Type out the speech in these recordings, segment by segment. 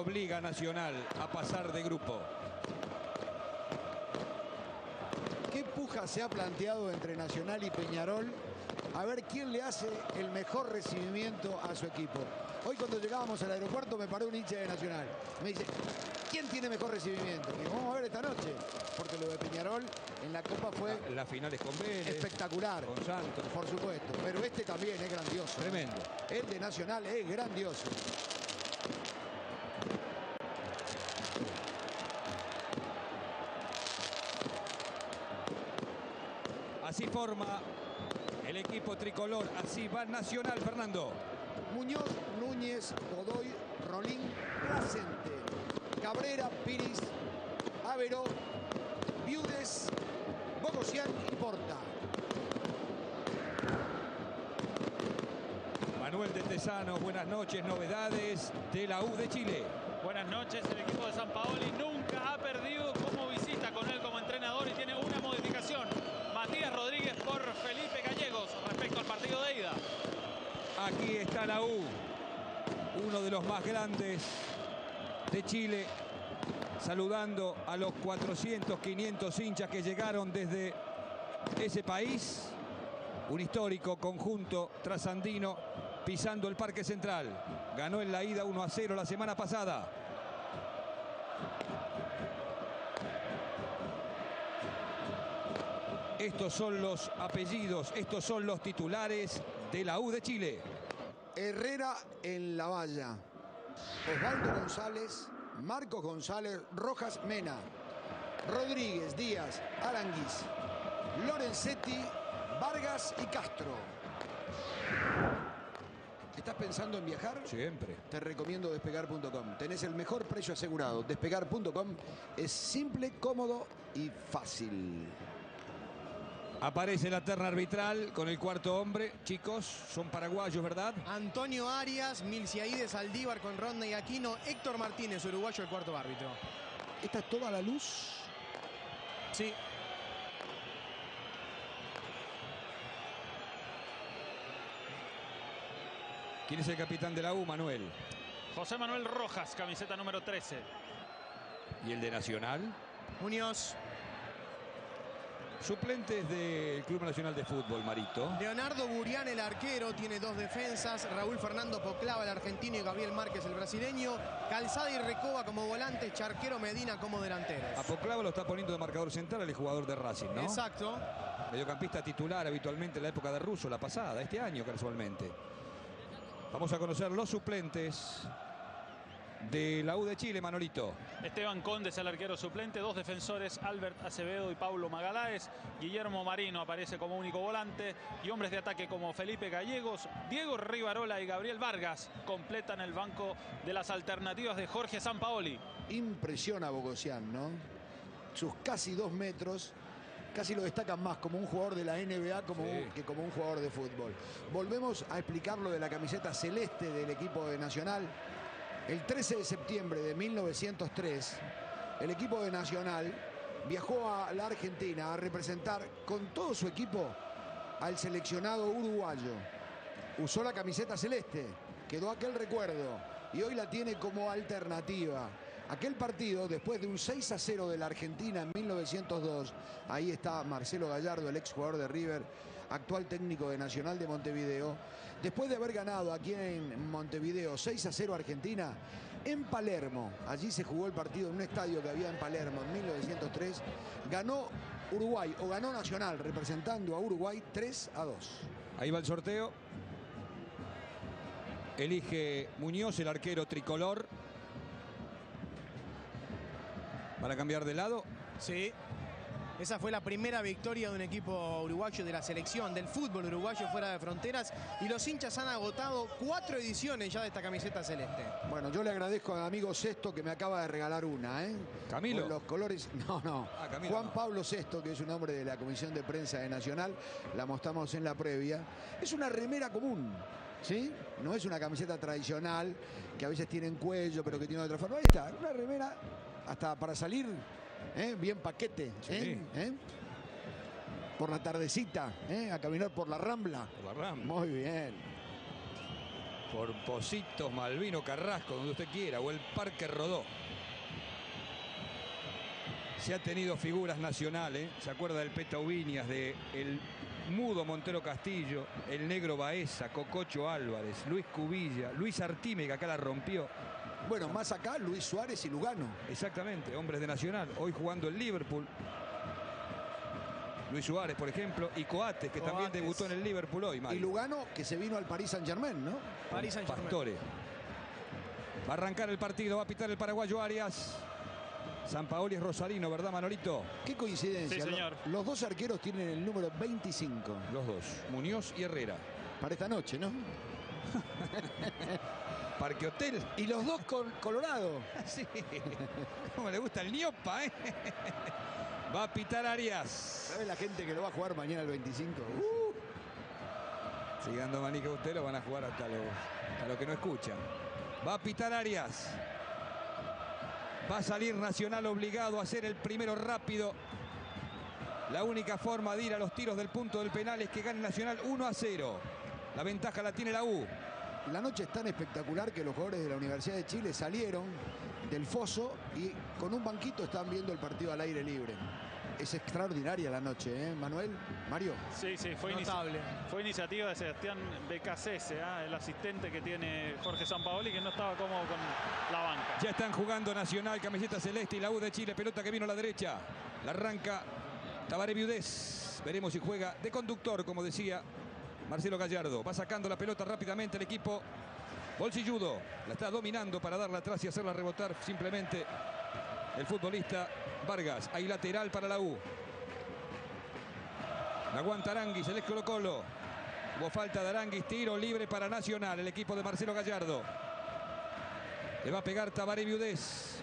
obliga a Nacional a pasar de grupo. ¿Qué puja se ha planteado entre Nacional y Peñarol? A ver quién le hace el mejor recibimiento a su equipo. Hoy cuando llegábamos al aeropuerto me paró un hincha de Nacional. Me dice, ¿quién tiene mejor recibimiento? Y vamos a ver esta noche. Porque lo de Peñarol en la Copa fue Las finales con Vélez. espectacular. Con Santos. Por supuesto. Pero este también es grandioso. Tremendo. El de Nacional es grandioso. Así forma el equipo tricolor. Así va Nacional, Fernando. Muñoz, Núñez, Godoy, Rolín, Placente, Cabrera, Piris, Avero, Viudes, Bogosian y Porta. Manuel de Tesano, buenas noches. Novedades de la U de Chile. Buenas noches, el equipo de San Paoli nunca ha perdido como visita con él como entrenador y tiene una modificación. Matías Rodríguez por Felipe Gallegos respecto al partido de ida. Aquí está la U, uno de los más grandes de Chile, saludando a los 400, 500 hinchas que llegaron desde ese país. Un histórico conjunto trasandino pisando el Parque Central. Ganó en la ida 1 a 0 la semana pasada. Estos son los apellidos, estos son los titulares de la U de Chile. Herrera en la valla. Osvaldo González, Marcos González, Rojas Mena, Rodríguez, Díaz, Aranguiz, Lorenzetti, Vargas y Castro. ¿Estás pensando en viajar? Siempre. Te recomiendo despegar.com. Tenés el mejor precio asegurado. Despegar.com es simple, cómodo y fácil. Aparece la terna arbitral con el cuarto hombre. Chicos, son paraguayos, ¿verdad? Antonio Arias, Milciaides Aldívar con Ronda y Aquino, Héctor Martínez, uruguayo, el cuarto árbitro. ¿Esta es toda la luz? Sí, ¿Quién es el capitán de la U, Manuel? José Manuel Rojas, camiseta número 13. ¿Y el de Nacional? Muñoz, Suplentes del Club Nacional de Fútbol, Marito. Leonardo Burián, el arquero, tiene dos defensas. Raúl Fernando Poclava, el argentino, y Gabriel Márquez, el brasileño. Calzada y Recoba como volantes, Charquero Medina como delanteros. Apoclava lo está poniendo de marcador central el jugador de Racing, ¿no? Exacto. Mediocampista titular habitualmente en la época de Russo, la pasada, este año casualmente. Vamos a conocer los suplentes de la U de Chile, Manolito. Esteban Condes, el arquero suplente. Dos defensores, Albert Acevedo y Paulo Magaláes. Guillermo Marino aparece como único volante. Y hombres de ataque como Felipe Gallegos, Diego Rivarola y Gabriel Vargas completan el banco de las alternativas de Jorge Sampaoli. Impresiona a Bogosian, ¿no? Sus casi dos metros casi lo destacan más como un jugador de la NBA como Sí. un- que como un jugador de fútbol. Volvemos a explicar lo de la camiseta celeste del equipo de Nacional. El 13 de septiembre de 1903, el equipo de Nacional viajó a la Argentina a representar con todo su equipo al seleccionado uruguayo. Usó la camiseta celeste, quedó aquel recuerdo y hoy la tiene como alternativa. Aquel partido, después de un 6 a 0 de la Argentina en 1902, ahí está Marcelo Gallardo, el exjugador de River, actual técnico de Nacional de Montevideo. Después de haber ganado aquí en Montevideo 6 a 0 Argentina, en Palermo, allí se jugó el partido en un estadio que había en Palermo en 1903, ganó Uruguay o ganó Nacional representando a Uruguay 3 a 2. Ahí va el sorteo. Elige Muñoz, el arquero tricolor. Para cambiar de lado. Sí. Esa fue la primera victoria de un equipo uruguayo de la selección del fútbol uruguayo fuera de fronteras y los hinchas han agotado cuatro ediciones ya de esta camiseta celeste. Bueno, yo le agradezco al amigo Sesto que me acaba de regalar una, ¿eh? Camilo. Con los colores. No, no. Ah, Camilo Juan no. Pablo Sesto, que es un hombre de la Comisión de Prensa de Nacional, la mostramos en la previa. Es una remera común. ¿Sí? No es una camiseta tradicional que a veces tiene cuello, pero que tiene otra forma. Ahí está, una remera hasta para salir, ¿eh? bien paquete. ¿eh? Sí. ¿Eh? Por la tardecita, a caminar por la rambla. Por la Rambla. Muy bien. por Positos, Malvino, Carrasco, donde usted quiera, o el Parque Rodó. Se ha tenido figuras nacionales, se acuerda del Peta Ubiñas, de el Mudo Montero Castillo, el Negro Baeza, Cococho Álvarez, Luis Cubilla, Luis Artime, que acá la rompió. Bueno, más acá, Luis Suárez y Lugano. Exactamente, hombres de Nacional, hoy jugando el Liverpool. Luis Suárez, por ejemplo, y Coates, que también debutó en el Liverpool hoy. Y Mario. Lugano, que se vino al Paris Saint-Germain, ¿no? París Saint-Germain. Pastore. Va a arrancar el partido, va a pitar el paraguayo Arias. San Paoli es Rosalino, ¿verdad, Manolito? Qué coincidencia. Sí, señor. Los dos arqueros tienen el número 25 Los dos, Muñoz y Herrera. para esta noche, ¿no? Parque Hotel. Y los dos con Colorado. Sí. ¿Cómo le gusta el ñopa, eh? Va a pitar Arias. ¿Sabes la gente que lo va a jugar mañana el 25? Uh, Sigue dando manica usted, lo van a jugar hasta los, hasta los que no escuchan. Va a pitar Arias. Va a salir Nacional obligado a ser el primero rápido. La única forma de ir a los tiros del punto del penal es que gane Nacional 1 a 0. La ventaja la tiene la U. la noche es tan espectacular que los jugadores de la Universidad de Chile salieron del foso y con un banquito están viendo el partido al aire libre. Es extraordinaria la noche, ¿eh, Manuel? Mario. Sí, sí, fue, inici- Notable. fue iniciativa de Sebastián Becasese, ¿ah? el asistente que tiene Jorge Sampaoli, que no estaba cómodo con la banca. Ya están jugando Nacional, camiseta celeste y la U de Chile, pelota que vino a la derecha. La arranca Tabaré Viudés. Veremos si juega de conductor, como decía Marcelo Gallardo. Va sacando la pelota rápidamente el equipo bolsilludo. La está dominando para darla atrás y hacerla rebotar simplemente el futbolista Vargas. Hay lateral para la U. La aguanta Aranguis, el ex Colo. Hubo falta de Aranguis, tiro libre para Nacional, el equipo de Marcelo Gallardo. Le va a pegar Tabaré Viudés.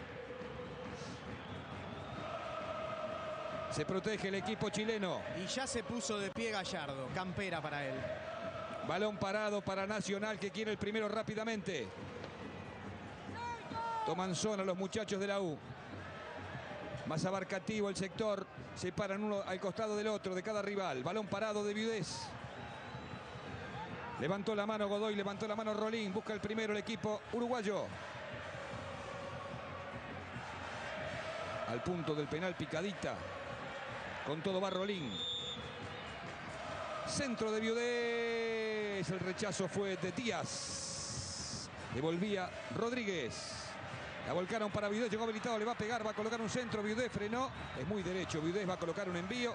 Se protege el equipo chileno. Y ya se puso de pie Gallardo. Campera para él. Balón parado para Nacional que quiere el primero rápidamente. Toman zona los muchachos de la U. Más abarcativo el sector. Se paran uno al costado del otro de cada rival. Balón parado de Viudés. Levantó la mano Godoy, levantó la mano Rolín. Busca el primero el equipo uruguayo. Al punto del penal picadita. Con todo va. Centro de Viudés. El rechazo fue de Díaz. Devolvía Rodríguez. La volcaron para Viudés. Llegó habilitado. Le va a pegar. Va a colocar un centro. Viudés frenó. Es muy derecho. Viudés va a colocar un envío.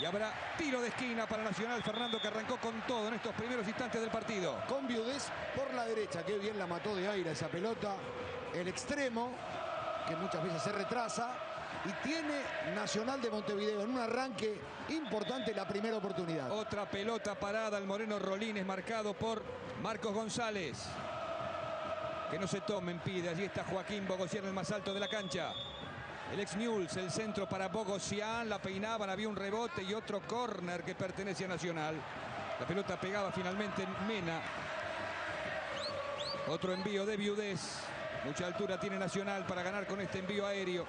Y habrá tiro de esquina para Nacional. Fernando que arrancó con todo en estos primeros instantes del partido. Con Viudés por la derecha. Qué bien la mató de aire esa pelota. El extremo, que muchas veces se retrasa. Y tiene Nacional de Montevideo en un arranque importante la primera oportunidad. Otra pelota parada. El Moreno Rolín es marcado por Marcos González. Que no se tomen, pide. Allí está Joaquín Bogosian, el más alto de la cancha. El ex Mules, el centro para Bogosian. La peinaban, había un rebote y otro córner que pertenece a Nacional. La pelota pegaba finalmente en Mena. Otro envío de Viudés. Mucha altura tiene Nacional para ganar con este envío aéreo.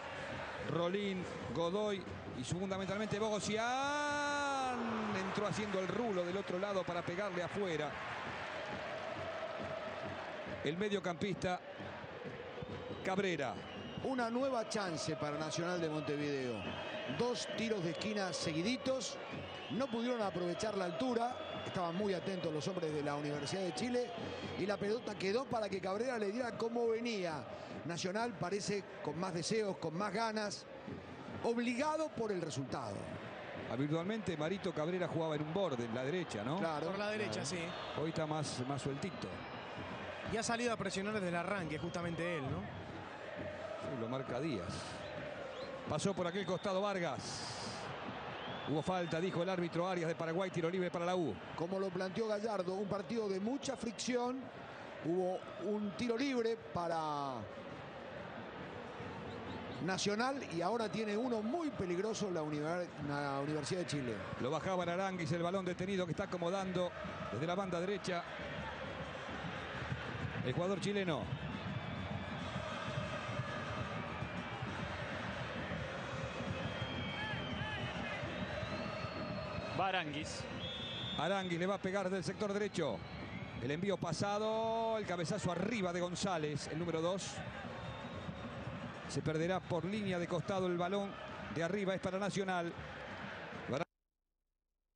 Rolín, Godoy y fundamentalmente Bogosian. Entró haciendo el rulo del otro lado para pegarle afuera. El mediocampista Cabrera. Una nueva chance para Nacional de Montevideo. Dos tiros de esquina seguiditos. No pudieron aprovechar la altura. Estaban muy atentos los hombres de la Universidad de Chile. Y la pelota quedó para que Cabrera le diera cómo venía. Nacional parece con más deseos, con más ganas. Obligado por el resultado. Habitualmente Marito Cabrera jugaba en un borde, en la derecha, ¿no? Claro. Por la derecha, sí. Hoy está más, más sueltito. Y ha salido a presionar desde el arranque, justamente él, ¿no? Sí, lo marca Díaz. Pasó por aquel costado Vargas. Hubo falta, dijo el árbitro Arias de Paraguay, tiro libre para la U. Como lo planteó Gallardo, un partido de mucha fricción. Hubo un tiro libre para Nacional y ahora tiene uno muy peligroso la, la Universidad de Chile. Lo bajaba Aranguis, el balón detenido que está acomodando desde la banda derecha. El jugador chileno. Baranguis. Aranguis le va a pegar del sector derecho. El envío pasado, el cabezazo arriba de González, el número 2. Se perderá por línea de costado el balón. De arriba es para Nacional.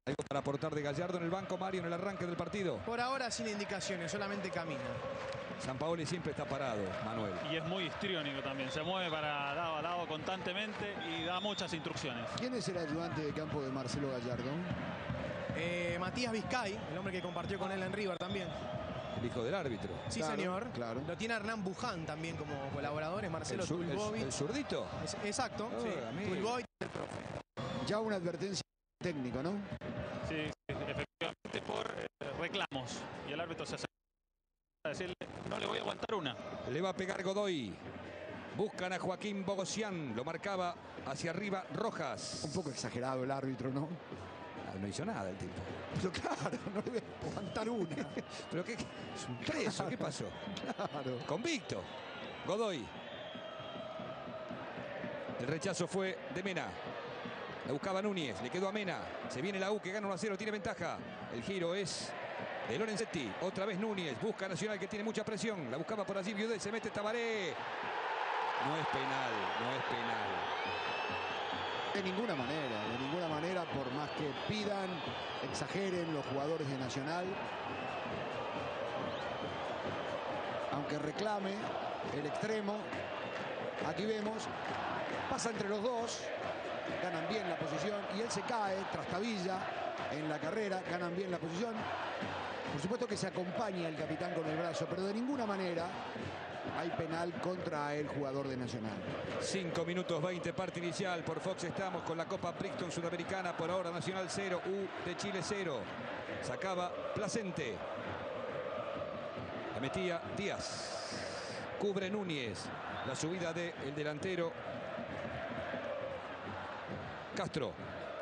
Algo para aportar de Gallardo en el banco, Mario, en el arranque del partido. Por ahora sin indicaciones, solamente camina. San Paoli siempre está parado, Manuel. Y es muy histriónico también. Se mueve para lado a lado constantemente y da muchas instrucciones. ¿Quién es el ayudante de campo de Marcelo Gallardo? Eh, Matías Vizcay, el hombre que compartió con él en River también. El hijo del árbitro. Sí, Claro, señor. claro. Lo tiene Hernán Buján también como colaboradores, Marcelo El, sur- el- zurdito. Es- Exacto, Ah, sí. Ya una advertencia técnico, ¿no? Efectivamente por eh, reclamos. Y el árbitro se acerca a decirle, no le voy a aguantar una. Le va a pegar Godoy. Buscan a Joaquín Bogosian. Lo marcaba hacia arriba Rojas. Un poco exagerado el árbitro, ¿no? Ah, No hizo nada el tipo. Pero claro, no le voy a aguantar una. ¿Pero qué? Es un preso. ¿Qué pasó? Claro. Convicto. Godoy. El rechazo fue de Mena. La buscaba Núñez. Le quedó a Mena. Se viene la U que gana 1 a 0. Tiene ventaja. El giro es de Lorenzetti. Otra vez Núñez. Busca Nacional que tiene mucha presión. La buscaba por allí Viudé. Se mete Tabaré. No es penal. No es penal. De ninguna manera, de ninguna manera, por más que pidan, exageren los jugadores de Nacional. Aunque reclame el extremo, aquí vemos, pasa entre los dos, ganan bien la posición y él se cae, trastabilla en la carrera, ganan bien la posición. Por supuesto que se acompaña el capitán con el brazo, pero de ninguna manera hay penal contra el jugador de Nacional. 5 minutos 20, parte inicial. Por Fox estamos con la Copa Brixton Sudamericana. Por ahora Nacional 0, U de Chile 0. Sacaba Placente. La metía Díaz. Cubre Núñez. La subida del delantero Castro.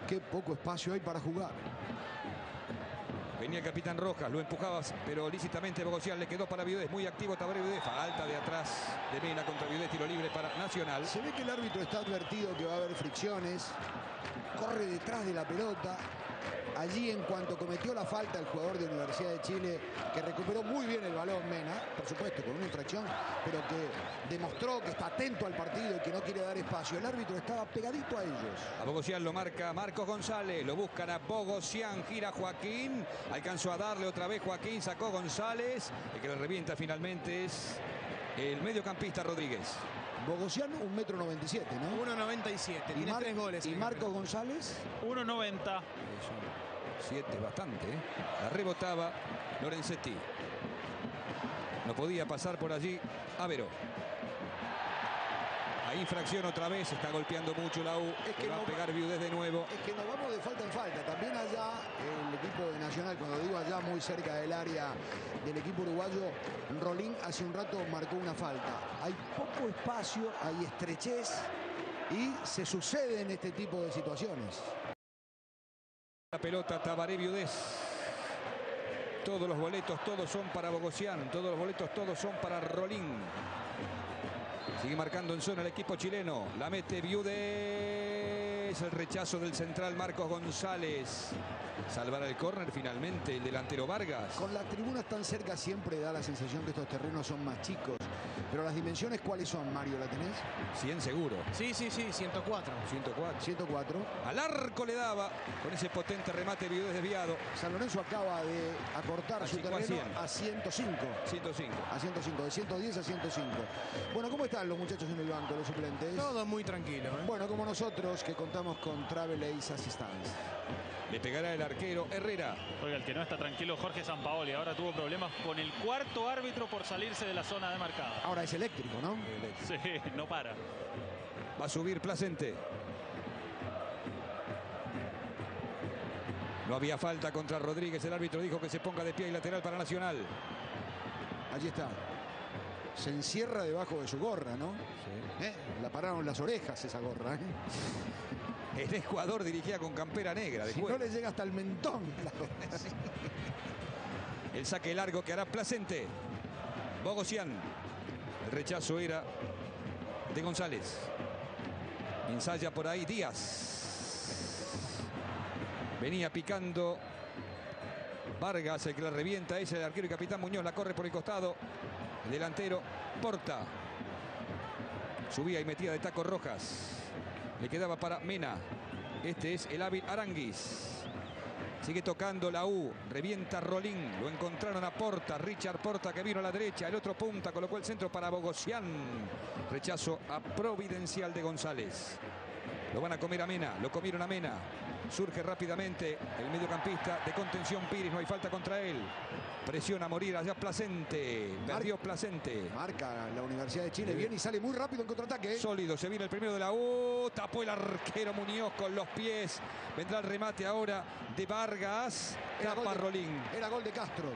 Qué poco espacio hay para jugar. Venía el capitán Rojas, lo empujaba, pero lícitamente Bogosian le quedó para Viudés. Muy activo Tabaré Viudés. Falta de atrás de Mena contra Viudés. Tiro libre para Nacional. Se ve que el árbitro está advertido que va a haber fricciones. Corre detrás de la pelota. Allí en cuanto cometió la falta el jugador de Universidad de Chile, que recuperó muy bien el balón Mena, por supuesto con una infracción, pero que demostró que está atento al partido y que no quiere dar espacio. El árbitro estaba pegadito a ellos. A Bogosian lo marca Marcos González. Lo buscan a Bogosian. Gira Joaquín. Alcanzó a darle otra vez Joaquín. Sacó González. El que le revienta finalmente es el mediocampista Rodríguez. Bogosian, un metro 97, ¿no? 1.97, Y, tiene Mar- tres goles. y Marcos González, 1.90. Siete, bastante. ¿eh? La rebotaba Lorenzetti. No podía pasar por allí Avero. Hay infracción otra vez. Está golpeando mucho la U. Es que va no- a pegar Viudés de nuevo. Es que nos vamos de falta en falta. También allá el equipo de Nacional, cuando digo allá muy cerca del área del equipo uruguayo, Rolín hace un rato marcó una falta. Hay poco espacio, hay estrechez y se suceden este tipo de situaciones. La pelota Tabaré Viudés. Todos los boletos, todos son para Bogosian. Todos los boletos, todos son para Rolín. Sigue marcando en zona el equipo chileno. La mete Viudés. El rechazo del central Marcos González. Salvará el córner finalmente el delantero Vargas. Con las tribunas tan cerca siempre da la sensación que estos terrenos son más chicos. Pero las dimensiones, ¿cuáles son, Mario? ¿La tenés? 100 seguro. Sí, sí, sí, 104. 104. 104. Al arco le daba con ese potente remate Viudés desviado. San Lorenzo acaba de acortar su a terreno 100. a 105. 105. A 105, de 110 a 105. Bueno, ¿cómo están los muchachos en el banco, los suplentes? Todo muy tranquilo. ¿eh? Bueno, como nosotros que contamos con Travel Ace Assistance. Le pegará el arquero Herrera. Oiga, el que no está tranquilo Jorge Sampaoli. Ahora tuvo problemas con el cuarto árbitro por salirse de la zona demarcada. Ahora es eléctrico, ¿no? Sí, no para. Va a subir Placente. No había falta contra Rodríguez. El árbitro dijo que se ponga de pie y lateral para Nacional. Allí está. Se encierra debajo de su gorra, ¿no? ¿Eh? La pararon las orejas esa gorra. ¿eh? El Ecuador dirigía con campera negra de Si no le llega hasta el mentón. la. El saque largo que hará Placente. Bogosian. El rechazo era de González. Ensaya por ahí Díaz. Venía picando Vargas, el que la revienta, es el arquero y capitán Muñoz, la corre por el costado. El delantero, Porta. Subía y metía de taco Rojas. Le quedaba para Mena. Este es el hábil Aranguis. Sigue tocando la U. Revienta Rolín. Lo encontraron a Porta. Richard Porta que vino a la derecha. El otro punta. Colocó el centro para Bogosian. Rechazo a Providencial de González. Lo van a comer a Mena. Lo comieron a Mena. Surge rápidamente el mediocampista de contención Piris. No hay falta contra él. Presiona a morir allá Placente. Perdió Placente. Marca la Universidad de Chile bien y sale muy rápido en contraataque. ¿eh? Sólido, se viene el primero de la U. Tapó el arquero Muñoz con los pies. Vendrá el remate ahora de Vargas. Era Tapa gol de- Rolín. Era gol de Castro.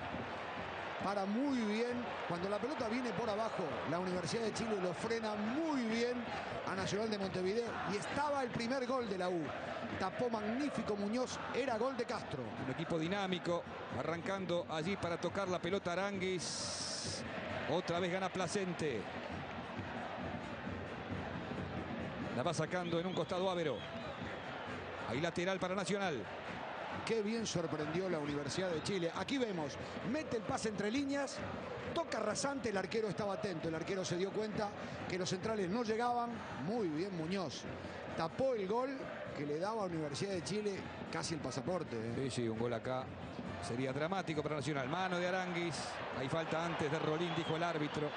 Para muy bien. Cuando la pelota viene por abajo, la Universidad de Chile lo frena muy bien a Nacional de Montevideo. Y estaba el primer gol de la U. Tapó magnífico Muñoz. Era gol de Castro. Un equipo dinámico, arrancando allí para tocar la pelota Aranguis. Otra vez gana Placente. La va sacando en un costado Ávero. Ahí lateral para Nacional. Qué bien sorprendió la Universidad de Chile. Aquí vemos, mete el pase entre líneas, toca rasante, el arquero estaba atento, el arquero se dio cuenta que los centrales no llegaban. Muy bien Muñoz. Tapó el gol que le daba a Universidad de Chile casi el pasaporte. ¿eh? Sí, sí, un gol acá. Sería dramático para Nacional. Mano de Aranguis. Hay falta antes de Rolín, dijo el árbitro.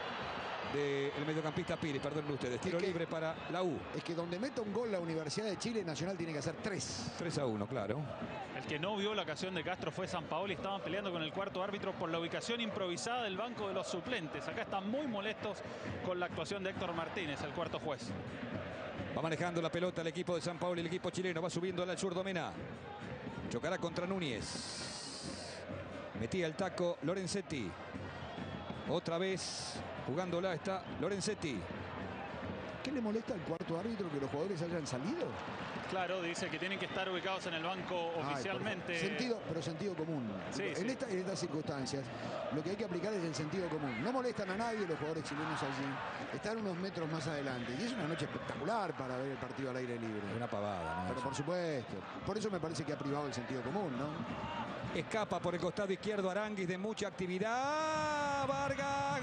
Del mediocampista Pires, perdón ustedes. Tiro que- libre para la U. Es que donde meta un gol la Universidad de Chile, Nacional tiene que hacer tres. 3 a 1, claro. El que no vio la ocasión de Castro fue San Paoli. Estaban peleando con el cuarto árbitro por la ubicación improvisada del banco de los suplentes. Acá están muy molestos con la actuación de Héctor Martínez, el cuarto juez. Va manejando la pelota el equipo de San Paulo y el equipo chileno. Va subiendo al zurdo Mena. Chocará contra Núñez. Metía el taco Lorenzetti. Otra vez jugándola está Lorenzetti. ¿Qué le molesta al cuarto árbitro que los jugadores hayan salido? Claro, dice que tienen que estar ubicados en el banco Ay, oficialmente. Sentido, pero sentido común. Sí, en, sí. esta- en estas circunstancias, lo que hay que aplicar es el sentido común. No molestan a nadie los jugadores chilenos allí. Están unos metros más adelante. Y es una noche espectacular para ver el partido al aire libre. Una pavada, ¿no? Pero por supuesto. Por eso me parece que ha privado el sentido común, ¿no? Escapa por el costado izquierdo Aranguis de mucha actividad. Vargas,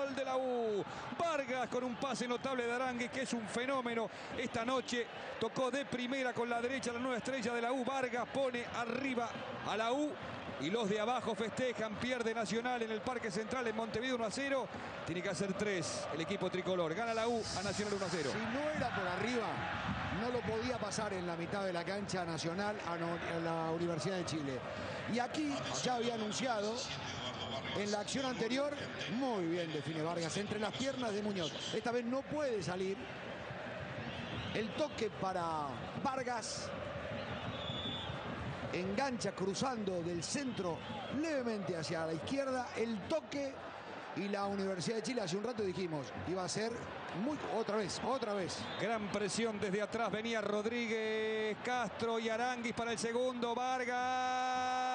gol de la U. Vargas con un pase notable de Aranguis, que es un fenómeno. Esta noche tocó de primera con la derecha la nueva estrella de la U. Vargas pone arriba a la U. Y los de abajo festejan, pierde Nacional en el Parque Central en Montevideo 1 a 0. Tiene que hacer 3 el equipo tricolor. Gana la U a Nacional 1 a 0. Si no era por arriba, no lo podía pasar en la mitad de la cancha nacional a, a la Universidad de Chile. Y aquí ya había anunciado en la acción anterior, muy bien define Vargas, entre las piernas de Muñoz. Esta vez no puede salir. El toque para Vargas. Engancha cruzando del centro levemente hacia la izquierda. El toque y la Universidad de Chile hace un rato dijimos iba a ser muy otra vez, otra vez. Gran presión desde atrás. Venía Rodríguez, Castro y Aranguis para el segundo. Vargas.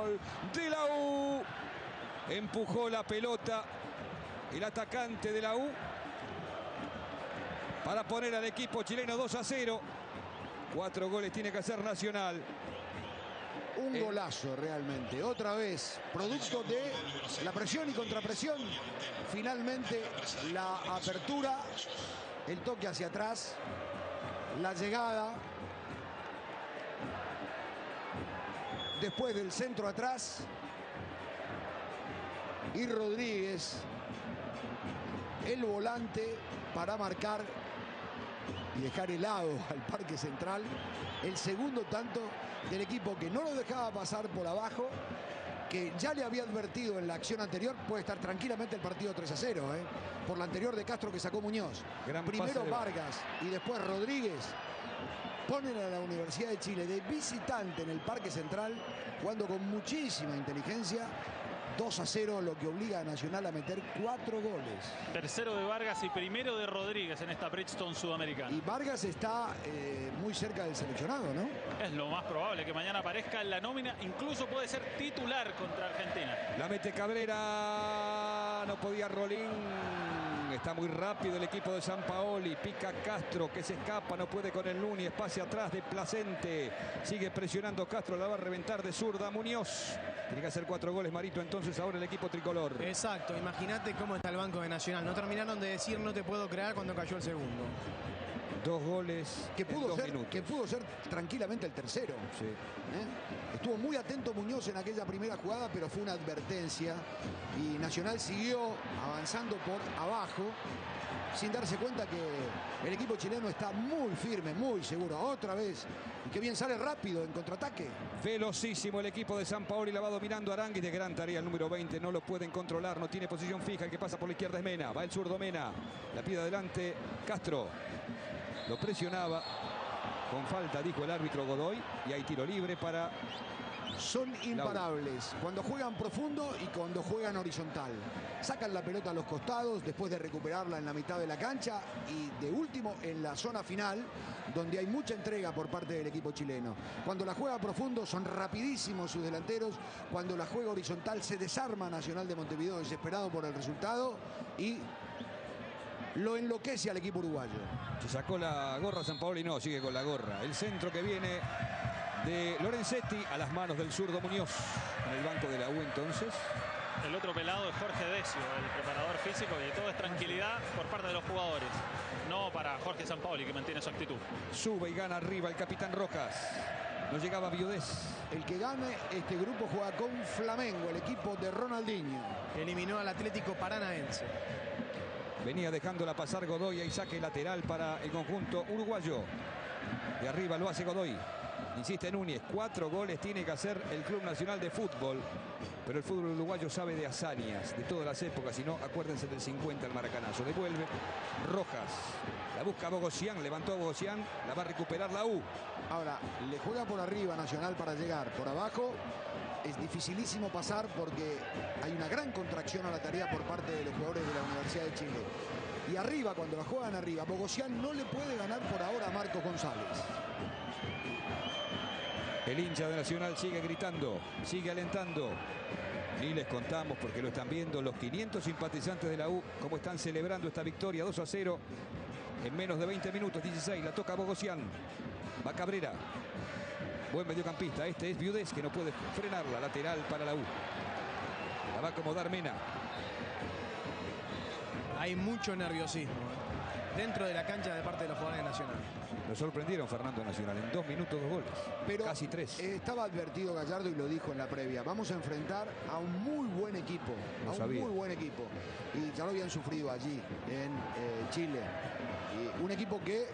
Gol de la U. Empujó la pelota el atacante de la U para poner al equipo chileno 2 a 0. Cuatro goles tiene que hacer Nacional. Un golazo realmente. Otra vez, producto de la presión y contrapresión. Finalmente, la apertura, el toque hacia atrás, la llegada. Después del centro atrás. Y Rodríguez, el volante para marcar y dejar helado al Parque Central. El segundo tanto del equipo que no lo dejaba pasar por abajo, que ya le había advertido en la acción anterior, puede estar tranquilamente el partido 3 a 0, ¿eh? por la anterior de Castro que sacó Muñoz. Gran Primero Vargas y después Rodríguez. Ponen a la Universidad de Chile de visitante en el Parque Central, jugando con muchísima inteligencia 2 a 0, lo que obliga a Nacional a meter cuatro goles. Tercero de Vargas y primero de Rodríguez en esta Bridgestone sudamericana. Y Vargas está eh, muy cerca del seleccionado, ¿no? Es lo más probable que mañana aparezca en la nómina, incluso puede ser titular contra Argentina. La mete Cabrera, no podía Rolín. Está muy rápido el equipo de San Paoli. Pica Castro que se escapa, no puede con el Núñez. Pase atrás de Placente. Sigue presionando Castro, la va a reventar de zurda Muñoz. Tiene que hacer cuatro goles Marito entonces ahora el equipo tricolor. Exacto, imagínate cómo está el banco de Nacional. No terminaron de decir no te puedo crear cuando cayó el segundo. Dos goles Que en pudo, dos ser, minutos. que pudo ser tranquilamente el tercero. Sí. ¿eh? Estuvo muy atento Muñoz en aquella primera jugada, pero fue una advertencia. Y Nacional siguió avanzando por abajo, sin darse cuenta que el equipo chileno está muy firme, muy seguro. Otra vez. Y que bien sale rápido en contraataque. Velocísimo el equipo de San Paoli, la va dominando Aranguis de gran tarea el número 20, no lo pueden controlar, no tiene posición fija, el que pasa por la izquierda es Mena, va el zurdo Mena, la pide adelante Castro, lo presionaba, con falta dijo el árbitro Godoy, y hay tiro libre para Son imparables cuando juegan profundo y cuando juegan horizontal. Sacan la pelota a los costados después de recuperarla en la mitad de la cancha y de último en la zona final donde hay mucha entrega por parte del equipo chileno. Cuando la juega profundo son rapidísimos sus delanteros. Cuando la juega horizontal se desarma Nacional de Montevideo desesperado por el resultado y lo enloquece al equipo uruguayo. Se sacó la gorra San Paoli, no, sigue con la gorra. El centro que viene de Lorenzetti a las manos del zurdo Muñoz. En el banco de la U entonces. El otro pelado es Jorge Decio, el preparador físico, y todo es tranquilidad por parte de los jugadores. No para Jorge Sampaoli, que mantiene su actitud. Sube y gana arriba el capitán Rojas. No llegaba Viudés. El que gane este grupo juega con Flamengo, el equipo de Ronaldinho. Eliminó al Atlético Paranaense. Venía dejándola pasar Godoy y saque lateral para el conjunto uruguayo. De arriba lo hace Godoy. Insiste Núñez, cuatro goles tiene que hacer el Club Nacional de Fútbol. Pero el fútbol uruguayo sabe de hazañas, de todas las épocas. Si no, acuérdense del 50 al Maracanazo. Devuelve Rojas. La busca Bogosian, levantó a Bogosian, la va a recuperar la U. Ahora, le juega por arriba Nacional para llegar. Por abajo es dificilísimo pasar porque hay una gran contracción a la tarea por parte de los jugadores de la Universidad de Chile. Y arriba, cuando la juegan arriba, Bogosian no le puede ganar por ahora a Marcos González. El hincha de Nacional sigue gritando, sigue alentando. Ni les contamos porque lo están viendo los 500 simpatizantes de la U, cómo están celebrando esta victoria 2 a 0 en menos de 20 minutos, 16. La toca Bogosian. Va Cabrera. Buen mediocampista. Este es Viudés que no puede frenarla. Lateral para la U. La va a acomodar Mena. Hay mucho nerviosismo ¿eh? Dentro de la cancha de parte de los jugadores de Nacional. Lo sorprendieron Fernando Nacional. En dos minutos, dos goles. Pero Casi tres. estaba advertido Gallardo y lo dijo en la previa. Vamos a enfrentar a un muy buen equipo. Lo a un sabía. muy buen equipo. Y ya lo habían sufrido allí en eh, Chile. Y un equipo que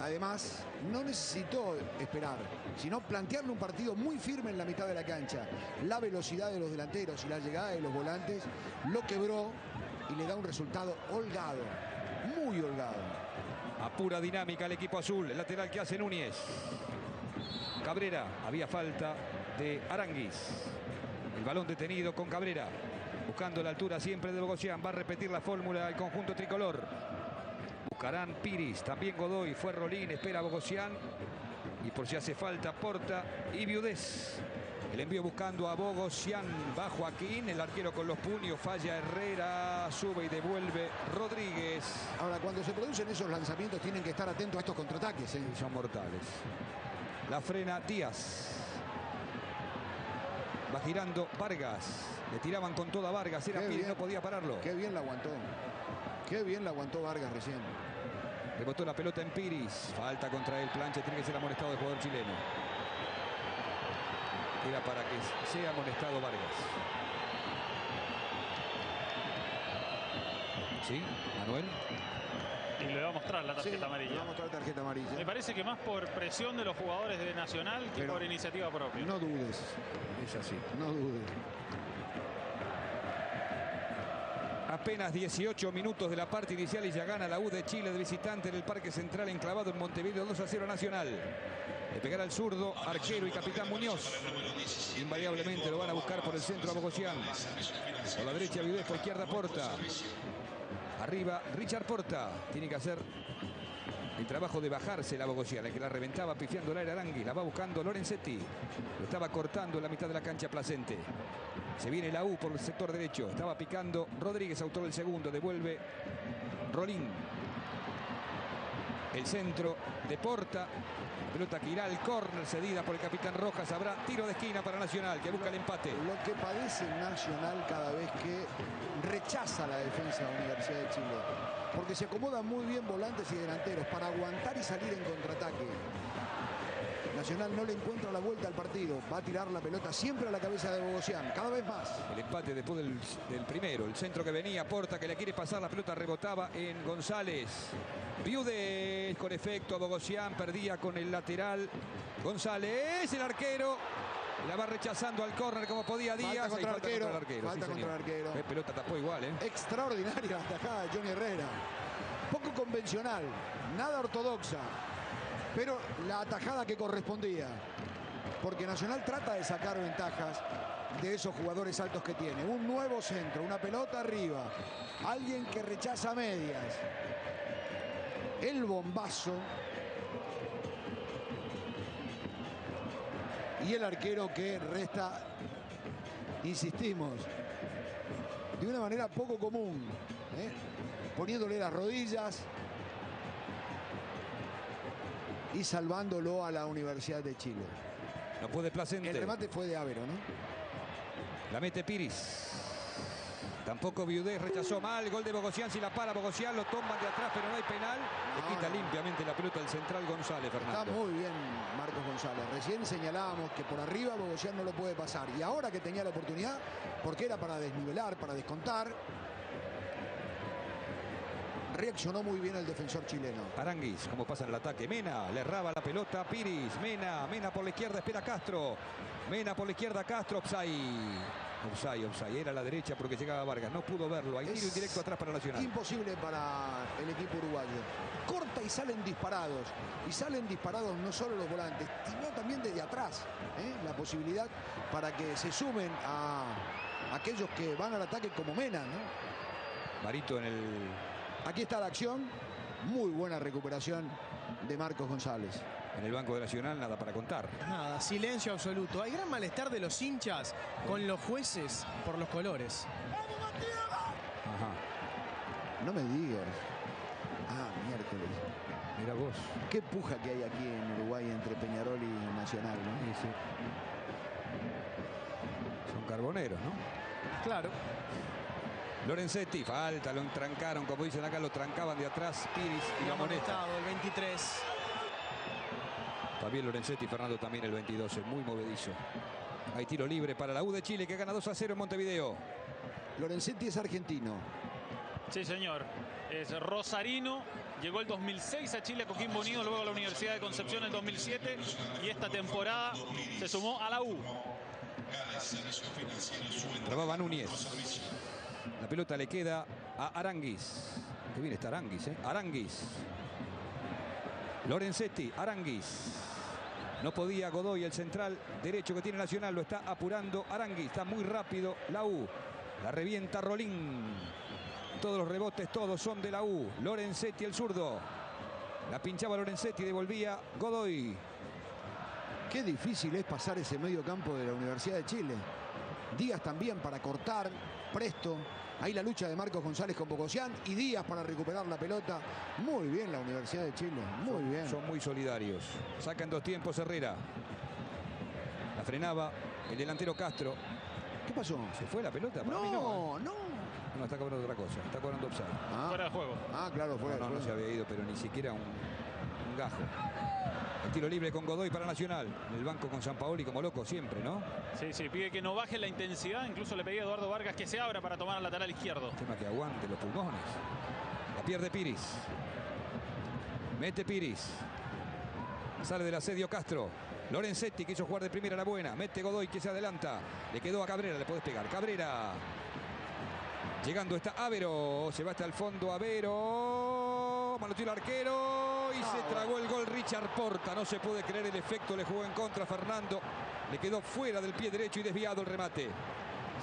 además no necesitó esperar, sino plantearle un partido muy firme en la mitad de la cancha. La velocidad de los delanteros y la llegada de los volantes lo quebró y le da un resultado holgado. Muy holgado. A pura dinámica el equipo azul. El lateral que hace Núñez. Cabrera. Había falta de Aranguis. El balón detenido con Cabrera. Buscando la altura siempre de Bogosian. Va a repetir la fórmula el conjunto tricolor. Buscarán Piris. También Godoy. Fue Rolín. Espera Bogosian. Y por si hace falta, Porta y Viudés. El envío buscando a Bogosian. Va Joaquín. El arquero con los puños. Falla Herrera. Sube y devuelve Rodríguez. Ahora, cuando se producen esos lanzamientos tienen que estar atentos a estos contraataques. ¿eh? Son mortales. La frena Díaz. Va girando Vargas. Le tiraban con toda Vargas. Era bien. no podía pararlo. Qué bien la aguantó. Qué bien la aguantó Vargas recién. Rebotó la pelota en Piris. Falta contra el plancha. Tiene que ser amonestado el jugador chileno. Era para que sea amonestado Vargas. ¿Sí? Manuel. Y le va a mostrar la tarjeta Sí, amarilla. le va a mostrar tarjeta amarilla. Me parece que más por presión de los jugadores de Nacional que Pero- por iniciativa propia. No dudes, Es así. no dudes. Apenas 18 minutos de la parte inicial y ya gana la U de Chile de visitante en el Parque Central enclavado en Montevideo 2 a 0 Nacional. Le pegará al zurdo, arquero y capitán Muñoz. Invariablemente lo van a buscar por el centro a Bogosian. Por la derecha Vives, por izquierda Porta. Arriba Richard Porta. Tiene que hacer el trabajo de bajarse la Bogosian, el que la reventaba pifiando la Arangui. La va buscando Lorenzetti. Lo estaba cortando en la mitad de la cancha Placente. Se viene la U por el sector derecho. Estaba picando Rodríguez, autor del segundo. Devuelve Rolín. El centro de Porta. Pelota que irá al córner cedida por el capitán Rojas. Habrá tiro de esquina para Nacional que busca el empate. Lo que padece Nacional cada vez que rechaza la defensa de la Universidad de Chile. Porque se acomodan muy bien volantes y delanteros para aguantar y salir en contraataque. Nacional no le encuentra la vuelta al partido. Va a tirar la pelota siempre a la cabeza de Bogosian, cada vez más. El empate después del, del primero. El centro que venía, Porta que le quiere pasar, la pelota rebotaba en González. Viudes con efecto, Bogosian perdía con el lateral. González, el arquero. La va rechazando al córner como podía Díaz. Falta contra, el arquero, contra el arquero. falta sí, contra el arquero. Eh, pelota tapó igual, ¿eh? Extraordinaria la tajada de Johnny Herrera. Poco convencional, nada ortodoxa, pero la atajada que correspondía. Porque Nacional trata de sacar ventajas de esos jugadores altos que tiene. Un nuevo centro, una pelota arriba, alguien que rechaza medias. El bombazo. Y el arquero que resta, insistimos, de una manera poco común, ¿eh? poniéndole las rodillas y salvándolo a la Universidad de Chile. No puede Placente. El remate fue de Avero, ¿no? La mete Piris. Tampoco Viudés rechazó mal. Gol de Bogosian. Si la para Bogosian, lo toman de atrás, pero no hay penal. Le quita no. limpiamente la pelota el central González, Está Fernando. muy bien Marcos González. Recién señalábamos que por arriba Bogosian no lo puede pasar. Y ahora que tenía la oportunidad, porque era para desnivelar, para descontar, reaccionó muy bien el defensor chileno. Aranguis, cómo pasa en el ataque. Mena, le erraba la pelota. Piris, Mena, Mena por la izquierda, espera Castro. Mena por la izquierda, Castro, Opsai. Opsai, Opsai. Era a la derecha porque llegaba Vargas. No pudo verlo. Hay tiro Es directo atrás para Nacional. Imposible para el equipo uruguayo. Corta y salen disparados. Y salen disparados no solo los volantes, sino también desde atrás. ¿eh? La posibilidad para que se sumen a aquellos que van al ataque como Mena. ¿no? Marito en el. Aquí está la acción. Muy buena recuperación de Marcos González. En el Banco de Nacional, nada para contar. Nada, silencio absoluto. Hay gran malestar de los hinchas con los jueces por los colores. Ajá. No me digas. Ah, miércoles. Mira vos. Qué puja que hay aquí en Uruguay entre Peñarol y Nacional, ¿no? Sí, sí. Son carboneros, ¿no? Claro. Lorenzetti, falta, lo entrancaron, como dicen acá, lo trancaban de atrás Piris y Y amonesta. amonestado el 23. Fabián Lorenzetti, Fernando también el 22, es muy movedizo. Hay tiro libre para la U de Chile que gana 2 a 0 en Montevideo. Lorenzetti es argentino. Sí, señor. Es rosarino. Llegó el 2006 a Chile, a Coquimbo Unido, luego a la Universidad de Concepción en 2007 y esta temporada se sumó a la U. Trababa Núñez. La pelota le queda a Aranguis. Que bien está Aranguis, ¿eh? Aranguis. Lorenzetti, Aranguis. No podía Godoy, el central derecho que tiene Nacional, lo está apurando Aranguis. Está muy rápido la U. La revienta Rolín. Todos los rebotes, todos son de la U. Lorenzetti, el zurdo. La pinchaba Lorenzetti, devolvía Godoy. Qué difícil es pasar ese medio campo de la Universidad de Chile. Díaz también para cortar, presto. Ahí la lucha de Marcos González con Bogosian y Díaz para recuperar la pelota. Muy bien la Universidad de Chile, muy bien. Son muy solidarios. Sacan dos tiempos Herrera. La frenaba el delantero Castro. ¿Qué pasó? ¿Se fue la pelota? Para mí no. ¿eh? No, no. No, está cobrando otra cosa. Está cobrando offside. Ah, Fuera de juego. ah, claro, fuera No, de no, no se había ido, pero ni siquiera un gajo. El tiro libre con Godoy para Nacional. En el banco con San Paoli como loco siempre, ¿no? Sí, sí, pide que no baje la intensidad. Incluso le pedí a Eduardo Vargas que se abra para tomar al lateral izquierdo. Tema que aguante los pulmones. La pierde Piris. Mete Piris. Sale del asedio Castro. Lorenzetti quiso jugar de primera la buena. Mete Godoy que se adelanta. Le quedó a Cabrera, le podés pegar. Cabrera. Llegando está Avero. Se va hasta el fondo Avero. Manoteó el arquero. Y se tragó el gol Richard Porta. No se puede creer el efecto. Le jugó en contra Fernando. Le quedó fuera del pie derecho y desviado el remate.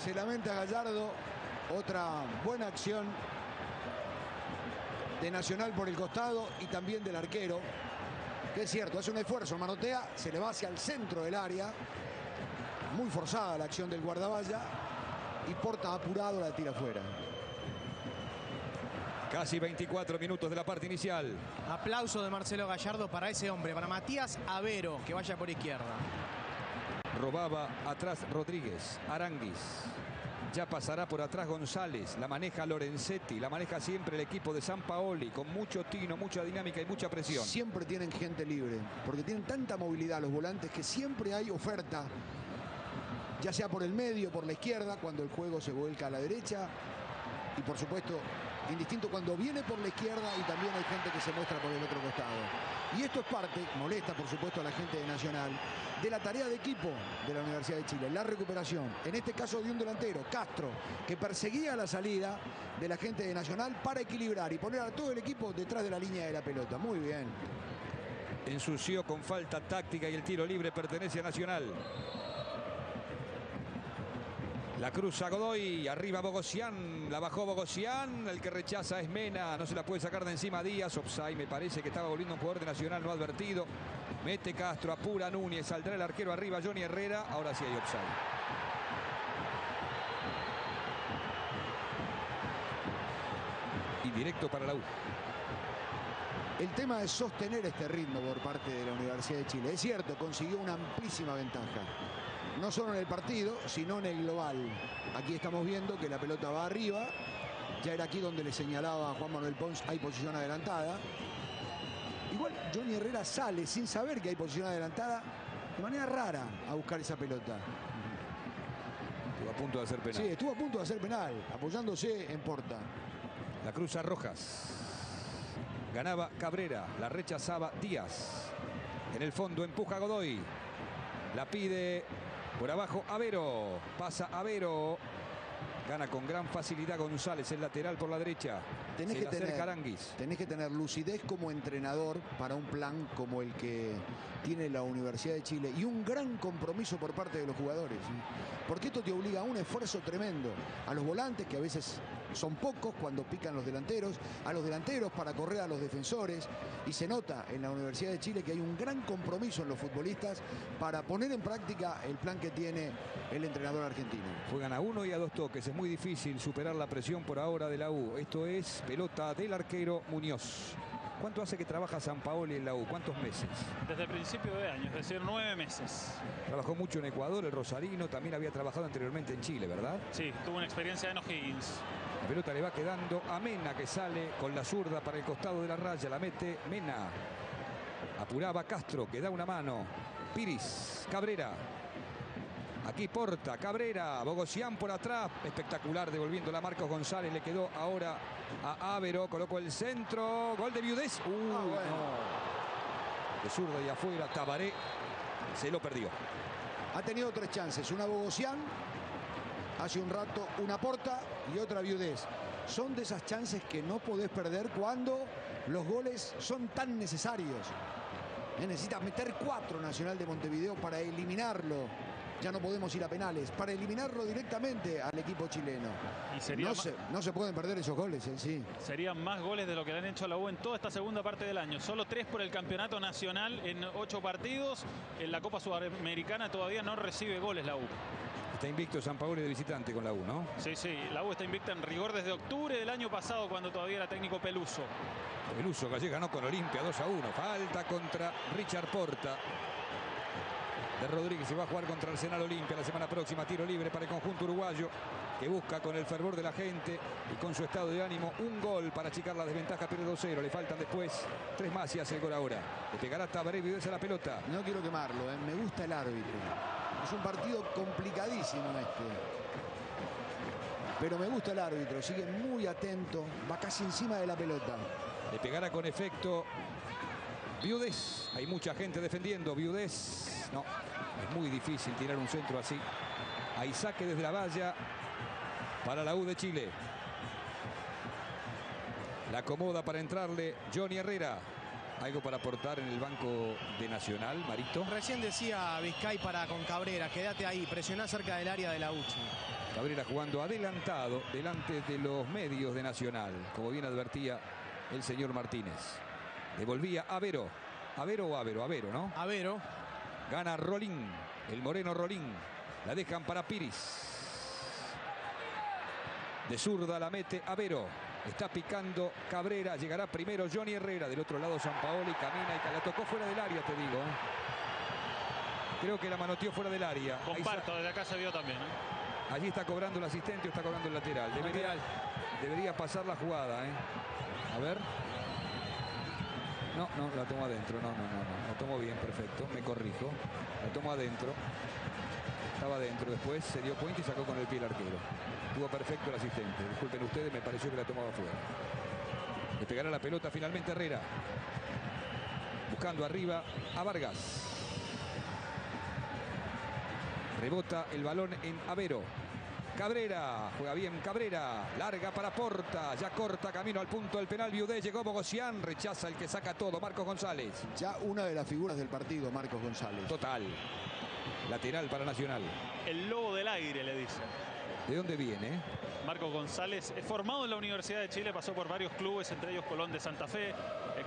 Se lamenta Gallardo. Otra buena acción de Nacional por el costado y también del arquero. Que es cierto, hace un esfuerzo, manotea, se le va hacia el centro del área. Muy forzada la acción del guardaballa. Y Porta apurado la tira afuera. Casi 24 minutos de la parte inicial. Aplauso de Marcelo Gallardo para ese hombre, para Matías Avero, que vaya por izquierda. Robaba atrás Rodríguez, Aranguis. Ya pasará por atrás González, la maneja Lorenzetti, la maneja siempre el equipo de San Paoli, con mucho tino, mucha dinámica y mucha presión. Siempre tienen gente libre, porque tienen tanta movilidad los volantes que siempre hay oferta, ya sea por el medio, por la izquierda, cuando el juego se vuelca a la derecha, y por supuesto, indistinto cuando viene por la izquierda y también hay gente que se muestra por el otro costado. Y esto es parte, molesta por supuesto a la gente de Nacional, de la tarea de equipo de la Universidad de Chile, la recuperación, en este caso de un delantero, Castro, que perseguía la salida de la gente de Nacional para equilibrar y poner a todo el equipo detrás de la línea de la pelota. Muy bien. Ensució con falta táctica y el tiro libre pertenece a Nacional. La cruza Godoy, arriba Bogosian, la bajó Bogosian, el que rechaza es Mena, no se la puede sacar de encima Díaz, Opsai me parece que estaba volviendo un jugador de Nacional no advertido. Mete Castro, apura Núñez, saldrá el arquero arriba Johnny Herrera, ahora sí hay Opsai. Y directo para la U. El tema es sostener este ritmo por parte de la Universidad de Chile. Es cierto, consiguió una amplísima ventaja no solo en el partido, sino en el global. Aquí estamos viendo que la pelota va arriba. Ya era aquí donde le señalaba a Juan Manuel Pons, hay posición adelantada. Igual Johnny Herrera sale sin saber que hay posición adelantada de manera rara a buscar esa pelota. Estuvo a punto de hacer penal. Sí, estuvo a punto de hacer penal, apoyándose en Porta. La cruza Rojas. Ganaba Cabrera, la rechazaba Díaz. En el fondo empuja Godoy. La pide por abajo, Avero. Pasa Avero. Gana con gran facilidad González, el lateral por la derecha. Tenés que, tener, tenés que tener lucidez como entrenador para un plan como el que tiene la Universidad de Chile y un gran compromiso por parte de los jugadores. Porque esto te obliga a un esfuerzo tremendo. A los volantes, que a veces son pocos cuando pican los delanteros, a los delanteros para correr a los defensores. Y se nota en la Universidad de Chile que hay un gran compromiso en los futbolistas para poner en práctica el plan que tiene el entrenador argentino. Juegan a uno y a dos toques. Es muy difícil superar la presión por ahora de la U. Esto es pelota del arquero Muñoz. ¿Cuánto hace que trabaja San Paoli en la U? ¿Cuántos meses? Desde el principio de año, es decir, nueve meses. Trabajó mucho en Ecuador, el Rosarino, también había trabajado anteriormente en Chile, ¿verdad? Sí, tuvo una experiencia en O'Higgins. La pelota le va quedando a Mena que sale con la zurda para el costado de la raya. La mete Mena. Apuraba Castro que da una mano. Piris, Cabrera. Aquí Porta, Cabrera, Bogosian por atrás. Espectacular devolviendo a Marcos González. Le quedó ahora a Avero. Colocó el centro. Gol de Viudez. Uh, De zurda y afuera. Tabaré se lo perdió. Ha tenido tres chances. Una Bogosian hace un rato una porta y otra viudez. Son de esas chances que no podés perder cuando los goles son tan necesarios. Necesitas meter cuatro Nacional de Montevideo para eliminarlo. Ya no podemos ir a penales, para eliminarlo directamente al equipo chileno. no, se, no se pueden perder esos goles en sí. Serían más goles de lo que le han hecho a la U en toda esta segunda parte del año. Solo tres por el campeonato nacional en ocho partidos. En la Copa Sudamericana todavía no recibe goles la U. Está invicto San Paolo de visitante con la U, ¿no? Sí, sí, la U está invicta en rigor desde octubre del año pasado cuando todavía era técnico Peluso. Peluso que ganó con Olimpia 2 a 1. Falta contra Richard Porta. De Rodríguez se va a jugar contra Arsenal Olimpia la semana próxima. Tiro libre para el conjunto uruguayo que busca con el fervor de la gente y con su estado de ánimo un gol para achicar la desventaja, pero 2-0. Le faltan después tres más y hace el gol ahora. Le pegará Tabaré y a la pelota. No quiero quemarlo, ¿eh? me gusta el árbitro. Es un partido complicadísimo este. Pero me gusta el árbitro, sigue muy atento, va casi encima de la pelota. Le pegará con efecto Viudes. Hay mucha gente defendiendo. Viudes. No, es muy difícil tirar un centro así. Hay saque desde la valla para la U de Chile. La acomoda para entrarle Johnny Herrera. ¿Algo para aportar en el banco de Nacional, Marito? Recién decía Vizcay para con Cabrera, quédate ahí, presioná cerca del área de la UCI. Cabrera jugando adelantado delante de los medios de Nacional, como bien advertía el señor Martínez. Devolvía Avero. Avero o Avero, Avero, ¿no? Avero. Gana Rolín, el moreno Rolín. La dejan para Piris. De zurda la mete Avero. Está picando Cabrera. Llegará primero Johnny Herrera. Del otro lado San Paoli camina y la tocó fuera del área, te digo. ¿eh? Creo que la manoteó fuera del área. Comparto, desde acá se vio también. ¿eh? Allí está cobrando el asistente o está cobrando el lateral. Debería, debería pasar la jugada. ¿eh? A ver. No, no, la tomo adentro. No, no, no, no. La tomo bien, perfecto. Me corrijo. La tomo adentro. Estaba adentro. Después se dio cuenta y sacó con el pie el arquero. Estuvo perfecto el asistente. Disculpen ustedes, me pareció que la tomaba fuera. Le pegará la pelota finalmente Herrera. Buscando arriba a Vargas. Rebota el balón en Avero. Cabrera, juega bien Cabrera, larga para Porta, ya corta camino al punto del penal, Viudé, llegó Bogosian, rechaza el que saca todo, Marcos González. Ya una de las figuras del partido, Marcos González. Total, lateral para Nacional. El lobo del aire, le dice. ¿De dónde viene? Marcos González es formado en la Universidad de Chile, pasó por varios clubes, entre ellos Colón de Santa Fe,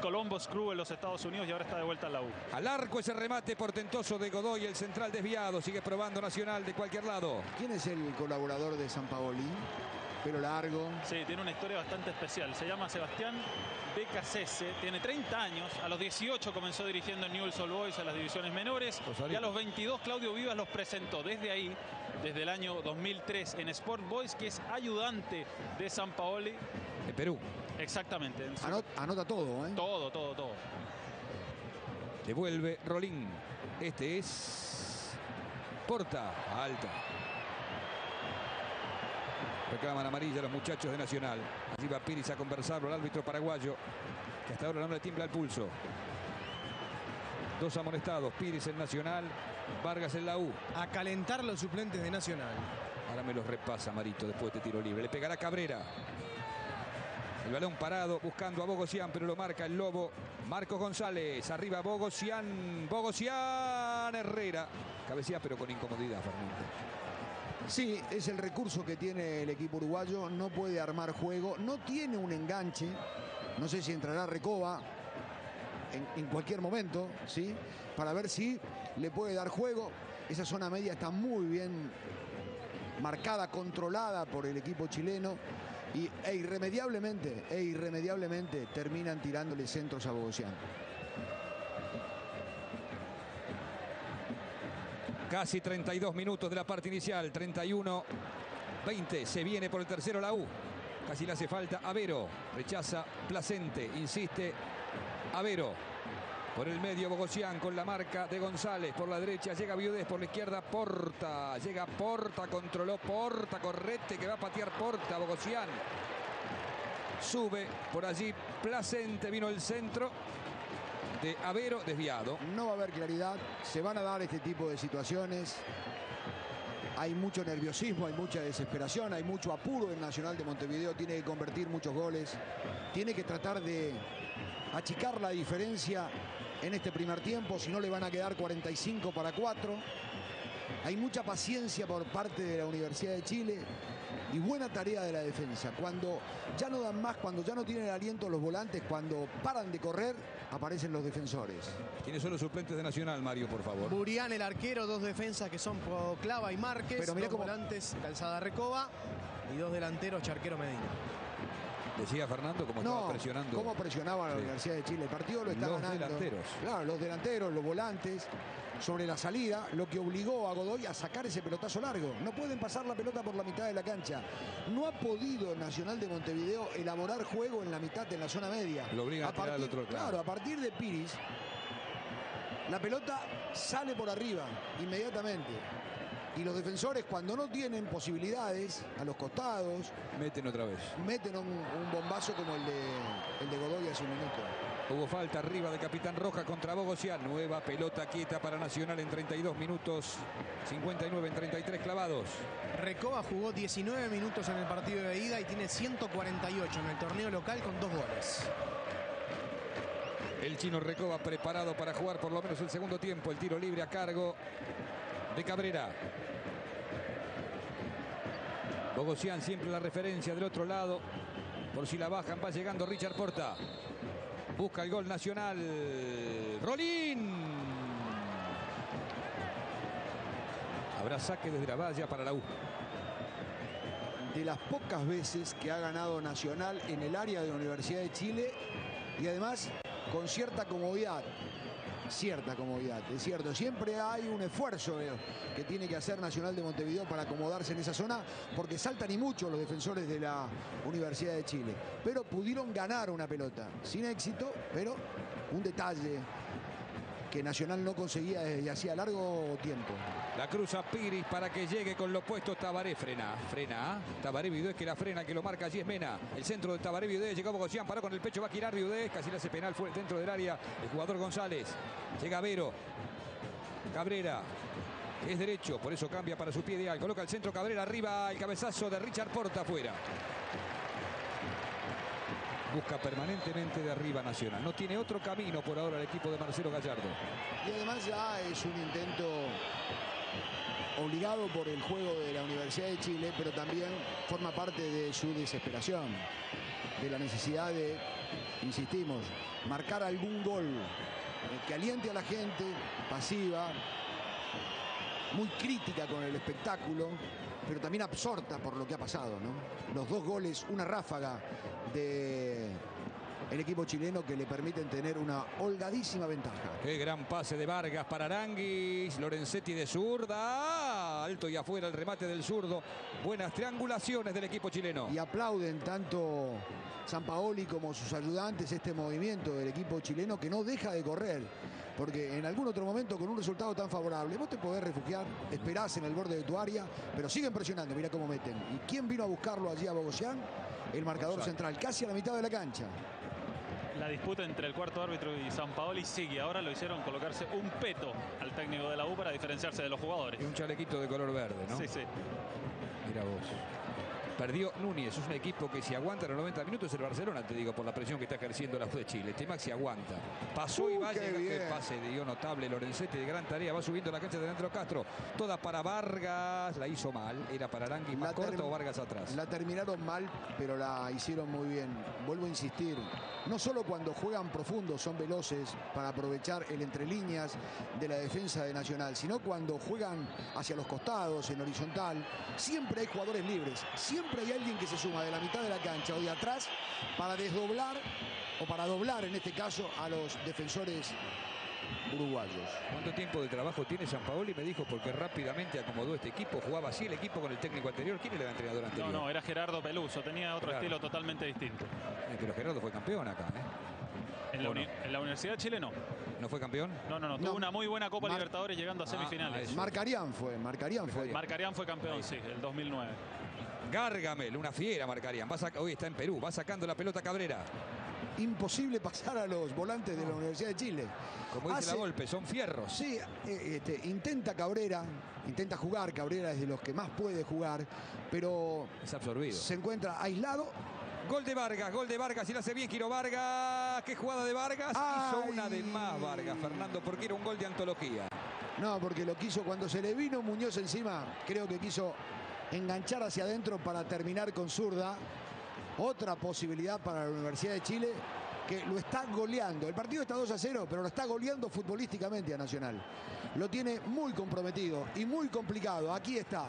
Columbus Crew en los Estados Unidos y ahora está de vuelta en la U. Al arco ese remate portentoso de Godoy, el central desviado, sigue probando Nacional de cualquier lado. ¿Quién es el colaborador de San Paoli? Pelo largo. Sí, tiene una historia bastante especial. Se llama Sebastián Becasese, tiene 30 años, a los 18 comenzó dirigiendo en Newell's Old Boys a las divisiones menores y a los 22 Claudio Vivas los presentó desde ahí, desde el año 2003 en Sport Boys, que es ayudante de San Paoli. De Perú. Exactamente. en su- Anota, anota todo, ¿eh? Todo, todo, todo. Devuelve Rolín. Este es Porta, alta. Reclaman amarilla los muchachos de Nacional. Allí va Piris a conversarlo al árbitro paraguayo, que hasta ahora no le tiembla el pulso. Dos amonestados, Piris en Nacional, Vargas en la U. A calentar los suplentes de Nacional. Ahora me los repasa Marito después de este tiro libre. Le pegará Cabrera. El balón parado buscando a Bogosian, pero lo marca el Lobo. Marcos González. Arriba Bogosian. Bogosian Herrera. Cabecea pero con incomodidad, Fernando. Sí, es el recurso que tiene el equipo uruguayo. No puede armar juego. No tiene un enganche. No sé si entrará Recoba en, en cualquier momento, ¿sí? Para ver si le puede dar juego. Esa zona media está muy bien marcada, controlada por el equipo chileno. Y, e irremediablemente, e irremediablemente terminan tirándole centros a Bogosian. Casi 32 minutos de la parte inicial. 31, 20. Se viene por el tercero la U. Casi le hace falta Avero. Rechaza Placente. Insiste Avero. Por el medio Bogosian con la marca de González. Por la derecha llega Viudez. Por la izquierda Porta. Llega Porta. Controló Porta. Correte que va a patear Porta. Bogosian. Sube por allí Placente. Vino el centro de Avero desviado. No va a haber claridad, se van a dar este tipo de situaciones. Hay mucho nerviosismo, hay mucha desesperación, hay mucho apuro en Nacional de Montevideo, tiene que convertir muchos goles, tiene que tratar de achicar la diferencia en este primer tiempo, si no le van a quedar 45 para 4. Hay mucha paciencia por parte de la Universidad de Chile y buena tarea de la defensa. Cuando ya no dan más, cuando ya no tienen aliento los volantes, cuando paran de correr, aparecen los defensores. ¿Quiénes son los suplentes de Nacional, Mario, por favor? Burián, el arquero, dos defensas que son Clava y Márquez. Pero mirá dos cómo- volantes, Calzada Recoba. Y dos delanteros, Charquero Medina. Decía Fernando cómo No, estaba presionando. cómo presionaba a la. Universidad de Chile. El partido lo está Los ganando. delanteros. Claro, los delanteros, los volantes, sobre la salida, lo que obligó a Godoy a sacar ese pelotazo largo. No pueden pasar la pelota por la mitad de la cancha. No ha podido Nacional de Montevideo elaborar juego en la mitad, en la zona media. Lo obligan a tirar al otro, claro. Claro, a partir de Piris, la pelota sale por arriba, inmediatamente. Y los defensores, cuando no tienen posibilidades a los costados, Meten otra vez. meten un, un bombazo como el de, el de Godoy hace un minuto. Hubo falta arriba de Capitán Roja contra Bogosian. Nueva pelota quieta para Nacional en 32 minutos. 59 en 33 clavados. Recoba jugó 19 minutos en el partido de ida y tiene 148 en el torneo local con dos goles. El chino Recoba preparado para jugar por lo menos el segundo tiempo. El tiro libre a cargo de Cabrera. Bogosian siempre la referencia del otro lado. Por si la bajan va llegando Richard Porta. Busca el gol nacional. Rolín. Habrá saque desde la valla para la U. De las pocas veces que ha ganado Nacional en el área de la Universidad de Chile y además con cierta comodidad. Cierta comodidad, es cierto. Siempre hay un esfuerzo eh, que tiene que hacer Nacional de Montevideo para acomodarse en esa zona, porque saltan y mucho los defensores de la Universidad de Chile. Pero pudieron ganar una pelota, sin éxito, pero un detalle que Nacional no conseguía desde hacía largo tiempo. La cruza Piris para que llegue con los puestos Tabaré. Frena, frena. Tabaré Viudés que la frena, que lo marca allí es Mena. El centro de Tabaré Viudés. Llegó Bogosian, paró con el pecho, va a girar Viudés. Casi le hace penal fue dentro del área. El jugador González. Llega Vero. Cabrera. Es derecho, por eso cambia para su pie ideal. Coloca el centro Cabrera arriba. El cabezazo de Richard Porta afuera. Busca permanentemente de arriba Nacional. No tiene otro camino por ahora el equipo de Marcelo Gallardo. Y además ya es un intento obligado por el juego de la Universidad de Chile, pero también forma parte de su desesperación, de la necesidad de, insistimos, marcar algún gol eh, que aliente a la gente, pasiva, muy crítica con el espectáculo, pero también absorta por lo que ha pasado, ¿no? Los dos goles, una ráfaga de el equipo chileno que le permiten tener una holgadísima ventaja. Qué gran pase de Vargas para Aranguis. Lorenzetti de zurda. Alto y afuera el remate del zurdo. Buenas triangulaciones del equipo chileno. Y aplauden tanto Sampaoli como sus ayudantes este movimiento del equipo chileno que no deja de correr. Porque en algún otro momento con un resultado tan favorable vos te podés refugiar, esperás en el borde de tu área, pero siguen presionando, mira cómo meten. ¿Y quién vino a buscarlo allí a Bogosian? El marcador central, casi a la mitad de la cancha. La disputa entre el cuarto árbitro y San Paoli sigue. Ahora lo hicieron colocarse un peto al técnico de la U para diferenciarse de los jugadores. Y un chalequito de color verde, ¿no? Sí, sí. Mira vos. Perdió Núñez, es un equipo que si aguanta los 90 minutos el Barcelona, te digo, por la presión que está ejerciendo la U de Chile. Temax si aguanta. Pasó y Uh, va llegando. Pase dio notable Lorenzetti de gran tarea. Va subiendo la cancha de Leandro Castro. Toda para Vargas. La hizo mal. Era para Arangui más corta o Vargas atrás. La terminaron mal, pero la hicieron muy bien. Vuelvo a insistir, no solo cuando juegan profundo son veloces para aprovechar el entre líneas de la defensa de Nacional, sino cuando juegan hacia los costados, en horizontal, siempre hay jugadores libres, siempre hay alguien que se suma de la mitad de la cancha o de atrás para desdoblar o para doblar en este caso a los defensores uruguayos. ¿Cuánto tiempo de trabajo tiene San Paoli? Me dijo porque rápidamente acomodó este equipo. Jugaba así el equipo con el técnico anterior. ¿Quién era el entrenador No, anterior? no, era Gerardo Peluso. Tenía otro Claro. estilo totalmente distinto. Eh, pero Gerardo fue campeón acá, ¿eh? En la, ¿O no? en Universidad de Chile no. ¿No fue campeón? No, no, no. No. Tuvo una muy buena Copa Mar- Libertadores llegando a Ah, semifinales. ah, eso. Marcarían fue, Marcarían fue. Marcarián fue campeón, sí, el 2009. Gargamel, una fiera marcarían. Va Hoy está en Perú, va sacando la pelota Cabrera. Imposible pasar a los volantes de la Universidad de Chile. Como dice Hace- la golpe, son fierros. Sí, eh, este, intenta Cabrera, intenta jugar, Cabrera es de los que más puede jugar, pero Es absorbido. se encuentra aislado. Gol de Vargas, gol de Vargas y lo hace bien Giro Vargas. Qué jugada de Vargas. Hizo Ay. una de más Vargas, Fernando, porque era un gol de antología. No, porque lo quiso cuando se le vino Muñoz encima, creo que quiso enganchar hacia adentro para terminar con zurda. Otra posibilidad para la Universidad de Chile que lo está goleando. El partido está 2 a 0, pero lo está goleando futbolísticamente a Nacional. Lo tiene muy comprometido y muy complicado. Aquí está.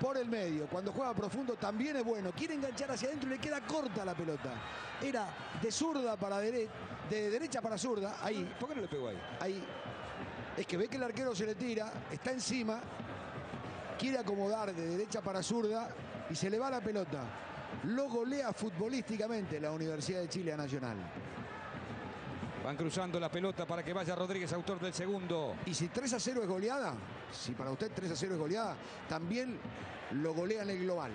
Por el medio, cuando juega profundo también es bueno. Quiere enganchar hacia adentro y le queda corta la pelota. Era de zurda para derecha, de derecha para zurda. Ahí, ¿Por qué no le pegó ahí? ahí. Es que ve que el arquero se le tira, está encima, quiere acomodar de derecha para zurda y se le va la pelota. Lo golea futbolísticamente la Universidad de Chile a Nacional. Van cruzando la pelota para que vaya Rodríguez, autor del segundo. Y si 3 a 0 es goleada, si para usted 3 a 0 es goleada, también lo golea en el global.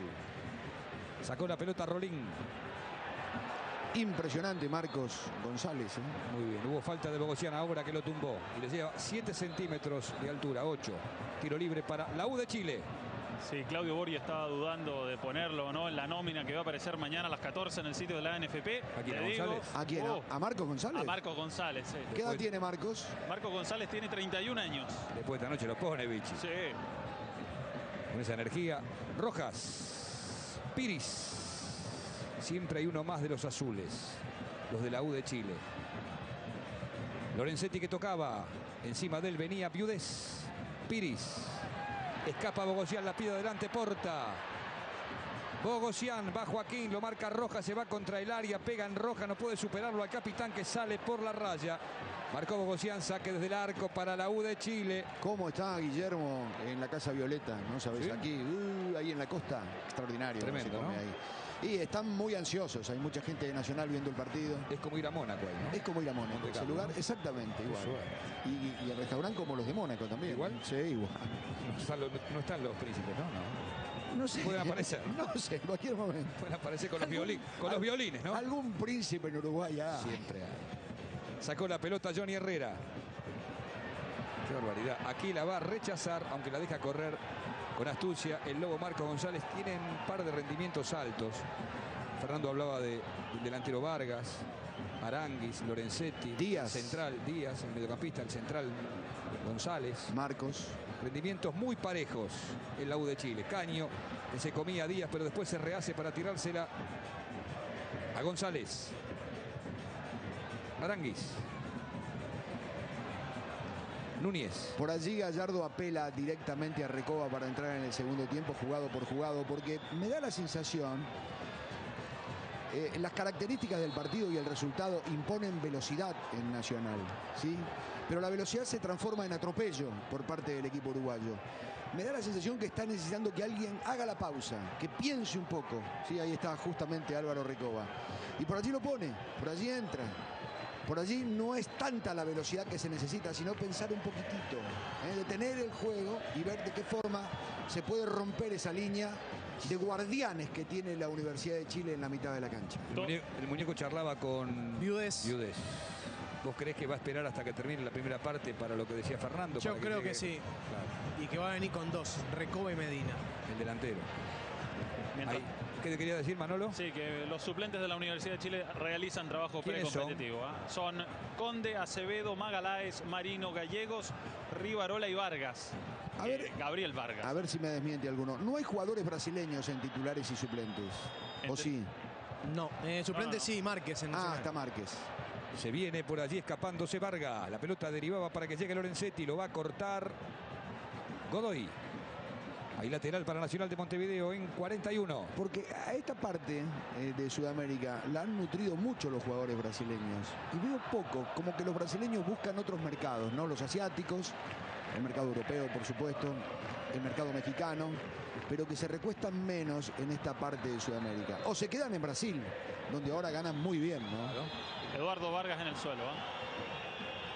Sacó la pelota Rolín. Impresionante Marcos González. ¿eh? Muy bien, hubo falta de Bogosian ahora que lo tumbó. Y le lleva 7 centímetros de altura, 8. Tiro libre para la U de Chile. Sí, Claudio Borgi estaba dudando de ponerlo o no en la nómina que va a aparecer mañana a las 14 en el sitio de la NFP. ¿A quién, a digo, González? ¿A quién? oh, ¿A Marcos González? a Marcos González. sí. ¿Qué edad Después- tiene Marcos? Marcos González tiene 31 años. Después de esta noche lo pone Vichy. Sí. Con esa energía. Rojas. Piris. Siempre hay uno más de los azules. Los de la U de Chile. Lorenzetti que tocaba. Encima de él venía Piudés. Piris. Escapa Bogosian, la pide adelante Porta. Bogosian va Joaquín, lo marca Roja, se va contra el área, pega en Roja, no puede superarlo al capitán que sale por la raya. Marcó Bogosian, saque desde el arco para la U de Chile. ¿Cómo está Guillermo en la Casa Violeta? ¿No sabes? Sí. Aquí, uh, ahí en la costa. Extraordinario. Tremendo, se come ¿no? ahí. Y están muy ansiosos. Hay mucha gente de Nacional viendo el partido. Es como ir a Mónaco ahí, ¿no? Es como ir a Mónaco. Ese lugar, ¿no? exactamente igual. Y, el restaurante como los de Mónaco también. ¿Igual? Sí, igual. No están los, no están los príncipes, ¿no? No. No sé. Pueden aparecer. No sé, en cualquier momento. Pueden aparecer con los, violín, con los violines, ¿no? Algún príncipe en Uruguay ah. Siempre hay. Sacó la pelota Johnny Herrera. Qué barbaridad. Aquí la va a rechazar, aunque la deja correr con astucia. El Lobo Marco González tiene un par de rendimientos altos. Fernando hablaba de- del delantero Vargas, Aranguis, Lorenzetti, Díaz. central Díaz, el mediocampista, el central González. Marcos. Rendimientos muy parejos en la U de Chile. Caño, que se comía a Díaz, pero después se rehace para tirársela a González. Aranguis. Núñez. Por allí Gallardo apela directamente a Recoba para entrar en el segundo tiempo, jugado por jugado, porque me da la sensación, eh, las características del partido y el resultado imponen velocidad en Nacional, ¿sí? Pero la velocidad se transforma en atropello por parte del equipo uruguayo. Me da la sensación que está necesitando que alguien haga la pausa, que piense un poco. Sí, ahí está justamente Álvaro Recoba. Y por allí lo pone, por allí entra. Por allí no es tanta la velocidad que se necesita, sino pensar un poquitito, ¿eh? detener el juego y ver de qué forma se puede romper esa línea de guardianes que tiene la Universidad de Chile en la mitad de la cancha. El, muñe- el muñeco charlaba con Viudes. Viudes. ¿Vos creés que va a esperar hasta que termine la primera parte para lo que decía Fernando? Yo creo que sí. Claro, Y que va a venir con dos, Recoba y Medina. el delantero. Mientras- Ahí. ¿Qué te quería decir, Manolo? Sí, que los suplentes de la Universidad de Chile realizan trabajo ¿Quiénes son? precompetitivo. ¿ah? Son Conde, Acevedo, Magaláes, Marino, Gallegos, Rivarola y Vargas. A Eh, ver- Gabriel Vargas. A ver si me desmiente alguno. No hay jugadores brasileños en titulares y suplentes. ¿O sí? No, eh, suplente no. sí, Márquez en Ah, está Márquez. Se viene por allí escapándose Vargas. La pelota derivaba para que llegue Lorenzetti. Lo va a cortar Godoy. Ahí lateral para Nacional de Montevideo en 41. Porque a esta parte eh, de Sudamérica la han nutrido mucho los jugadores brasileños. Y veo poco, como que los brasileños buscan otros mercados, ¿no? Los asiáticos, el mercado europeo, por supuesto, el mercado mexicano, pero que se recuestan menos en esta parte de Sudamérica. O se quedan en Brasil, donde ahora ganan muy bien, ¿no? Eduardo Vargas en el suelo. ¿ah?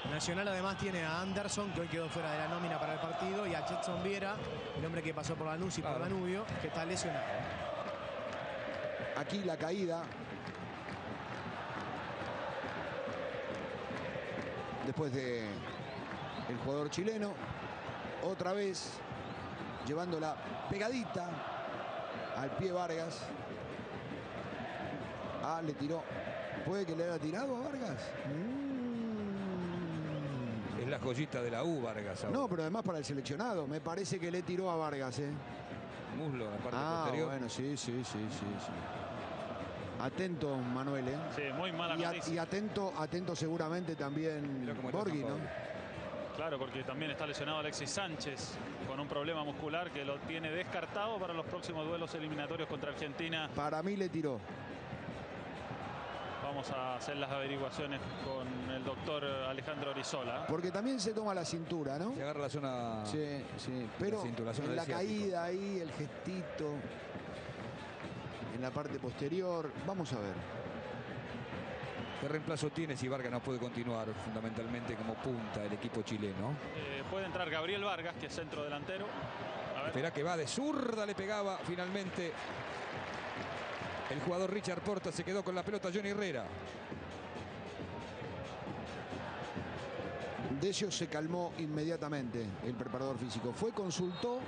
Nacional además tiene a Anderson, que hoy quedó fuera de la nómina para el partido, y a Jetson Viera, el hombre que pasó por Lanús y por Claro. Danubio, que está lesionado. Aquí la caída. Después de el jugador chileno. Otra vez llevándola pegadita al pie Vargas. Ah, le tiró. ¿Puede que le haya tirado a Vargas? Mm. La joyita de la U, Vargas. ahora. No, pero además para el seleccionado. Me parece que le tiró a Vargas, ¿eh? Muslo, la parte Ah, posterior. bueno, sí, sí, sí, sí, sí. Atento, Manuel, ¿eh? Sí, muy mala Y, a- y atento, atento seguramente también Borghi, ¿no? Claro, porque también está lesionado Alexis Sánchez con un problema muscular que lo tiene descartado para los próximos duelos eliminatorios contra Argentina. Para mí le tiró. Vamos a hacer las averiguaciones con el doctor Alejandro Orizola. Porque también se toma la cintura, ¿no? Se agarra la zona. Sí, sí. Pero cintura, la zona en del la ciático. caída ahí, el gestito. En la parte posterior. Vamos a ver. ¿Qué reemplazo tiene si Vargas no puede continuar fundamentalmente como punta el equipo chileno? Eh, puede entrar Gabriel Vargas, que es centro delantero. Espera que va de zurda, le pegaba finalmente el jugador Richard Porta, se quedó con la pelota Johnny Herrera. Decio se calmó inmediatamente, el preparador físico. Fue, consultó,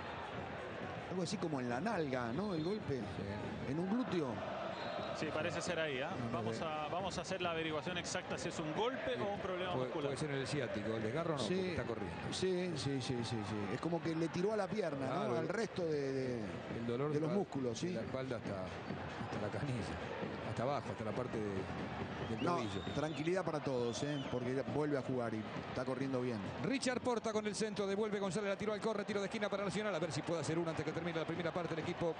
algo así como en la nalga, ¿no? El golpe, en un glúteo. Sí, parece ser ahí. ¿ah? No vamos, a, vamos a hacer la averiguación exacta si es un golpe o un problema Puede, muscular. puede ser en el ciático, el desgarro no, porque está corriendo. Sí, sí, sí, sí, sí. Es como que le tiró a la pierna, ¿no? Al resto de, de- El dolor de los músculos, de sí. la espalda hasta, hasta la canilla, hasta abajo, hasta la parte de- del No, tobillo. tranquilidad para todos, ¿eh? porque vuelve a jugar y está corriendo bien. Richard Porta con el centro, devuelve González, la tiró al corre, tiro de esquina para Nacional, a ver si puede hacer una antes que termine la primera parte del equipo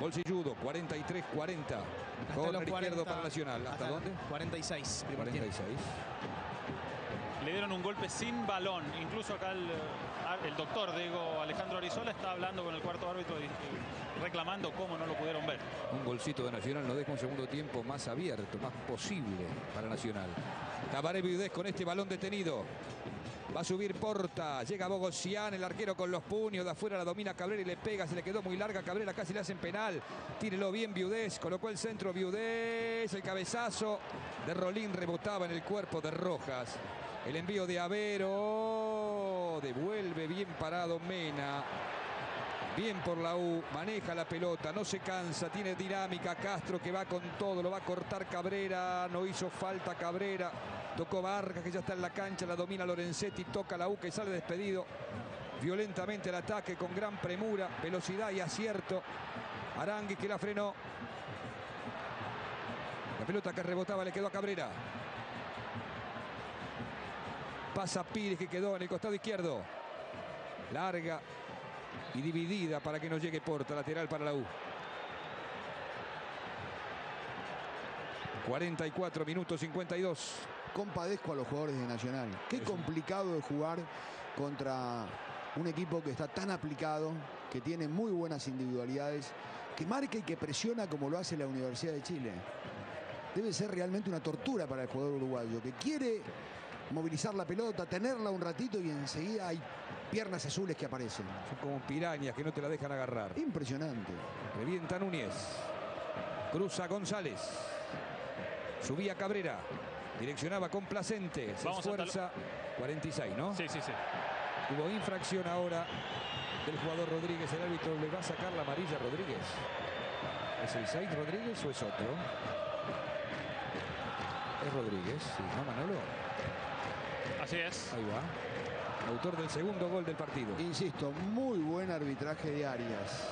bolsilludo, 43-40. Hasta Corner izquierdo 40, para Nacional, ¿hasta, dónde? 46, primer tiempo. 46. Le dieron un golpe sin balón. Incluso acá el, el doctor Diego Alejandro Arizola está hablando con el cuarto árbitro y, reclamando cómo no lo pudieron ver. Un golcito de Nacional nos deja un segundo tiempo más abierto, más posible para Nacional. Tabaré Viudez con este balón detenido. Va a subir Porta, llega Bogosian, el arquero con los puños, de afuera la domina Cabrera y le pega, se le quedó muy larga Cabrera, casi le hacen penal. Tírelo bien Viudez, colocó el centro Viudez, el cabezazo de Rolín rebotaba en el cuerpo de Rojas. El envío de Avero, devuelve bien parado Mena. Bien por la U, maneja la pelota, no se cansa, tiene dinámica. Castro que va con todo, lo va a cortar Cabrera, no hizo falta Cabrera. Tocó Vargas que ya está en la cancha, la domina Lorenzetti, toca la U que sale despedido violentamente al ataque con gran premura, velocidad y acierto. Aranguis que la frenó. La pelota que rebotaba le quedó a Cabrera. Pasa Pires que quedó en el costado izquierdo. Larga y dividida para que no llegue Porta, lateral para la U. 44 minutos 52. Compadezco a los jugadores de Nacional. Qué complicado es jugar contra un equipo que está tan aplicado, que tiene muy buenas individualidades, que marca y que presiona como lo hace la Universidad de Chile. Debe ser realmente una tortura para el jugador uruguayo, que quiere movilizar la pelota, tenerla un ratito y enseguida hay piernas azules que aparecen. Son como pirañas que no te la dejan agarrar. Impresionante. Revienta Núñez. Cruza González. Subía Cabrera. Direccionaba complacente. Se Vamos esfuerza. 46, ¿no? Sí, sí, sí. Hubo infracción ahora del jugador Rodríguez. El árbitro le va a sacar la amarilla a Rodríguez. ¿Es el Said Rodríguez o es otro? Es Rodríguez, sí, ¿no, Manolo? Así es. Ahí va. Autor del segundo gol del partido. Insisto, muy buen arbitraje de Arias.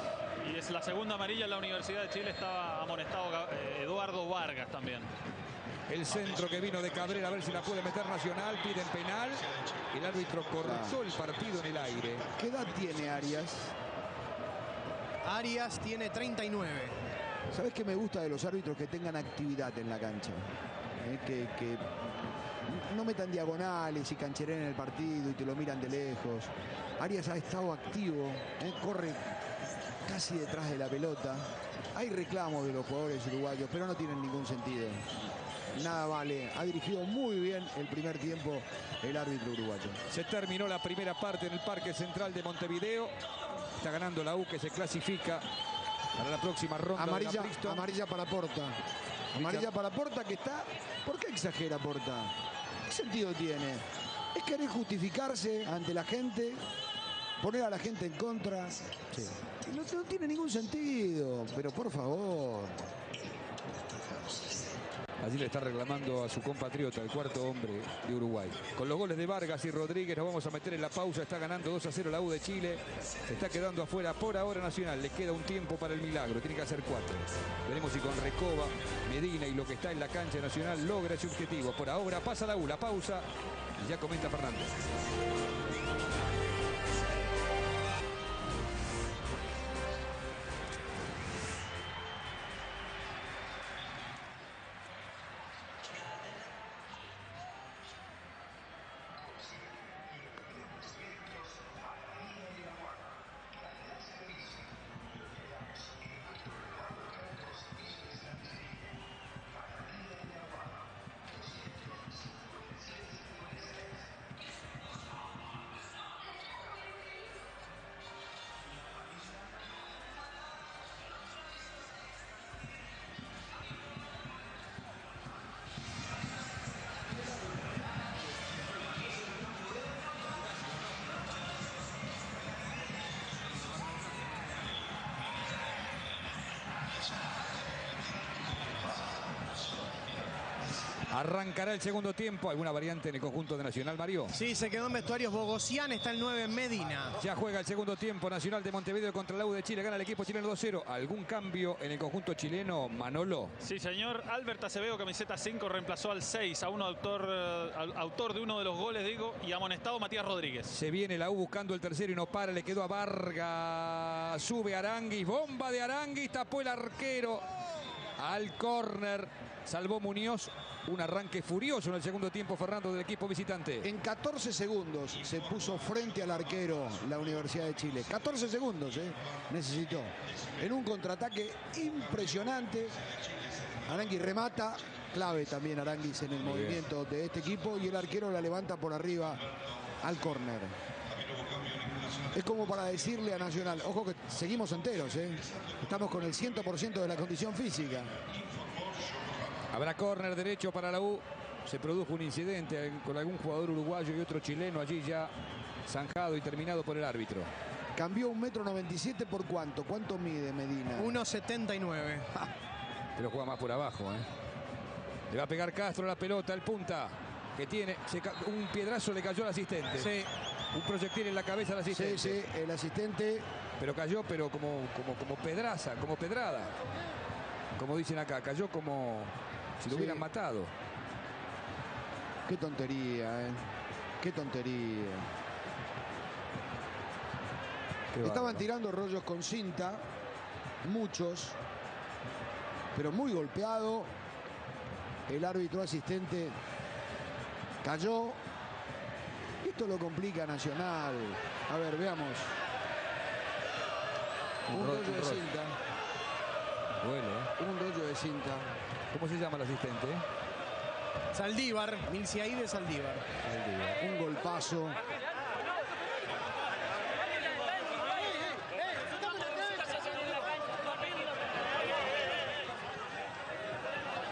Y es la segunda amarilla en la Universidad de Chile. Estaba amonestado eh, Eduardo Vargas también. El centro que vino de Cabrera a ver si la puede meter Nacional. Piden penal. El árbitro cortó el partido en el aire. ¿Qué edad tiene Arias? Arias tiene 39. ¿Sabes qué me gusta de los árbitros que tengan actividad en la cancha? Eh, que, que no metan diagonales y cancheren el partido y te lo miran de lejos. Arias ha estado activo, eh, corre casi detrás de la pelota. Hay reclamos de los jugadores uruguayos, pero no tienen ningún sentido. Nada vale. Ha dirigido muy bien el primer tiempo el árbitro uruguayo. Se terminó la primera parte en el Parque Central de Montevideo. Está ganando la U que se clasifica para la próxima ronda. de la Amarilla, Bristol. amarilla para Porta. Amarilla para Porta que está. ¿Por qué exagera Porta? ¿Qué sentido tiene? ¿Es querer justificarse ante la gente? ¿Poner a la gente en contra? No, no tiene ningún sentido, pero por favor. Allí le está reclamando a su compatriota, el cuarto hombre de Uruguay. Con los goles de Vargas y Rodríguez nos vamos a meter en la pausa. Está ganando 2 a 0 la U de Chile. Se está quedando afuera por ahora Nacional. Le queda un tiempo para el milagro. Tiene que hacer cuatro. Veremos si con Recoba, Medina y lo que está en la cancha Nacional logra ese objetivo. Por ahora pasa la U, la pausa. Y ya comenta Fernández. Arrancará el segundo tiempo. ¿Alguna variante en el conjunto de Nacional, Mario? Sí, se quedó en vestuarios Bogosian, está el 9 en Medina. Ya juega el segundo tiempo Nacional de Montevideo contra la U de Chile. Gana el equipo chileno 2-0. ¿Algún cambio en el conjunto chileno, Manolo? Sí, señor. Albert Acevedo, camiseta 5, reemplazó al 6, a un autor, eh, al- autor de uno de los goles, digo, y amonestado Matías Rodríguez. Se viene la U buscando el tercero y no para. Le quedó a Vargas. Sube Aranguis. Bomba de Aranguis. Tapó el arquero. Al córner. Salvó Muñoz. Un arranque furioso en el segundo tiempo, Fernando, del equipo visitante. En 14 segundos se puso frente al arquero la Universidad de Chile. 14 segundos, ¿eh? Necesitó. En un contraataque impresionante. Aranguis remata. Clave también Aranguis en el Muy bien. movimiento de este equipo. Y el arquero la levanta por arriba al córner. Es como para decirle a Nacional, ojo que seguimos enteros, ¿eh? Estamos con el 100% de la condición física. Habrá córner derecho para la U. Se produjo un incidente con algún jugador uruguayo y otro chileno allí ya zanjado y terminado por el árbitro. Cambió un metro 97 por cuánto? ¿Cuánto mide Medina? 1.79. Pero juega más por abajo, ¿eh? Le va a pegar Castro la pelota, el punta. Que tiene. se un piedrazo le cayó al asistente. Sí, Un proyectil en la cabeza al Sí, asistente. sí, el asistente Pero cayó, pero como, como, como pedraza, como pedrada. Como dicen acá, cayó como si lo Sí. hubieran matado. Qué tontería, ¿eh? Qué tontería. Qué Estaban tirando rollos con cinta, muchos, pero muy golpeado. El árbitro asistente cayó. Esto lo complica Nacional. A ver, veamos. Un Un ro- rollo de cinta. Duele, ¿eh? Un rollo de cinta. ¿Cómo se llama el asistente? Saldívar, Milciaide Saldívar. Un golpazo.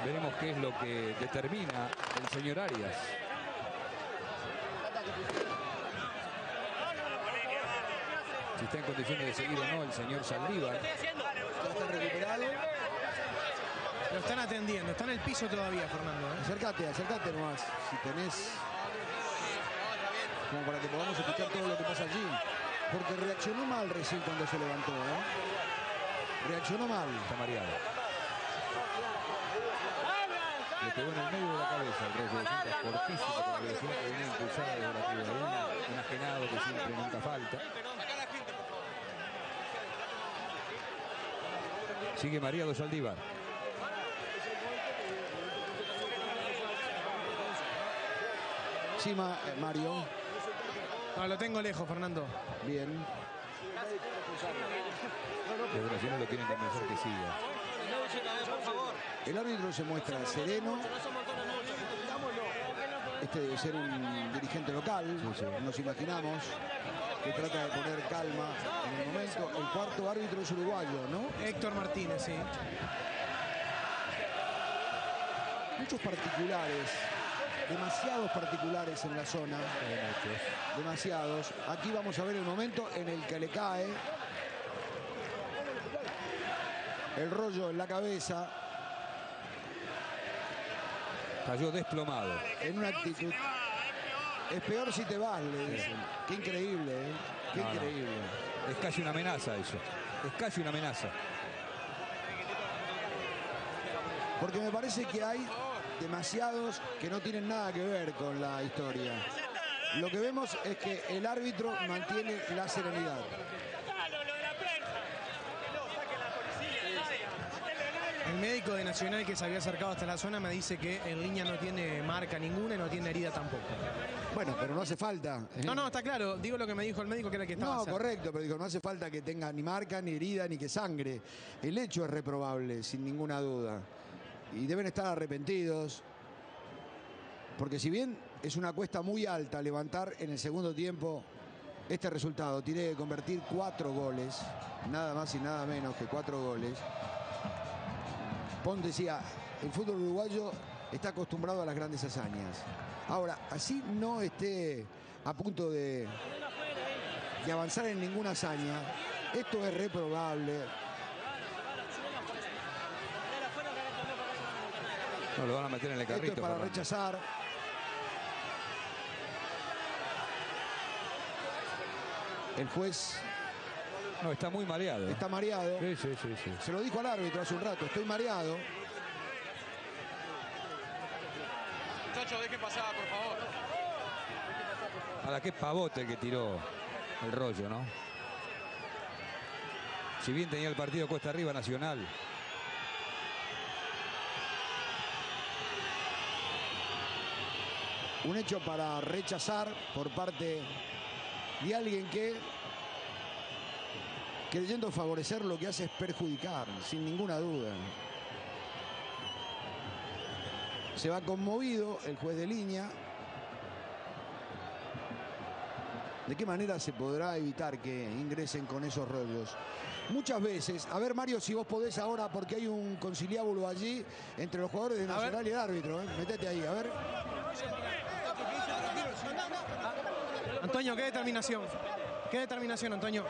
Veremos qué es lo que determina el señor Arias. Si está en condiciones de seguir o no el señor Saldívar. Lo están atendiendo, está en el piso todavía, Fernando. ¿eh? Acércate, acércate nomás. Si tenés. Como para que podamos escuchar todo lo que pasa allí. Porque reaccionó mal recién cuando se levantó, ¿eh? Reaccionó mal. Está mareado. Le pegó en el medio de la cabeza el rollo de cinta cortísimo con la velocidad que venía impulsada desde la tribuna. Un ajenado que siempre nunca falta. Sigue mareado Saldívar. Sí, Ma- eh, Mario. No, lo tengo lejos, Fernando. Bien. Desde Nacional lo quieren convencer que siga. El árbitro se muestra sereno. Este debe ser un dirigente local, nos imaginamos, que trata de poner calma en el momento. El cuarto árbitro es uruguayo, ¿no? Héctor Martínez, sí. Muchos particulares, demasiados particulares en la zona. Demasiados. Aquí vamos a ver el momento en el que le cae el rollo en la cabeza Cayó desplomado. en una actitud. Es peor si te vas, le dicen. Qué increíble, ¿eh? Qué No, no. increíble. Es casi una amenaza eso. Es casi una amenaza. Porque me parece que hay demasiados que no tienen nada que ver con la historia. Lo que vemos es que el árbitro mantiene la serenidad. El médico de Nacional que se había acercado hasta la zona me dice que en línea no tiene marca ninguna y no tiene herida tampoco. Bueno, pero no hace falta. ¿eh? No, no, está claro. Digo lo que me dijo el médico que era el que estaba No, cerca. correcto, pero digo, no hace falta que tenga ni marca, ni herida, ni que sangre. El hecho es reprobable, sin ninguna duda. Y deben estar arrepentidos. Porque si bien es una cuesta muy alta levantar en el segundo tiempo este resultado, tiene que convertir cuatro goles, nada más y nada menos que cuatro goles. Pon decía, el fútbol uruguayo está acostumbrado a las grandes hazañas. Ahora, así no esté a punto de, de avanzar en ninguna hazaña, esto es reprobable. No, lo van a meter en el Esto es carrito. para Fernández. rechazar. El juez No, está muy mareado. está mareado. Sí, sí, sí, sí. Se lo dijo al árbitro hace un rato, estoy mareado. Muchachos, dejen pasar, por favor. A la que pavote el que tiró el rollo, ¿no? Si bien tenía el partido cuesta arriba Nacional. Un hecho para rechazar por parte de alguien que, creyendo favorecer, lo que hace es perjudicar, sin ninguna duda. Se va conmovido el juez de línea. ¿De qué manera se podrá evitar que ingresen con esos rollos? Muchas veces, a ver Mario, si vos podés ahora, porque hay un conciliábulo allí entre los jugadores de. Nacional y el árbitro. ¿eh? Metete ahí, a ver. Antonio, qué determinación. Qué determinación, Antonio.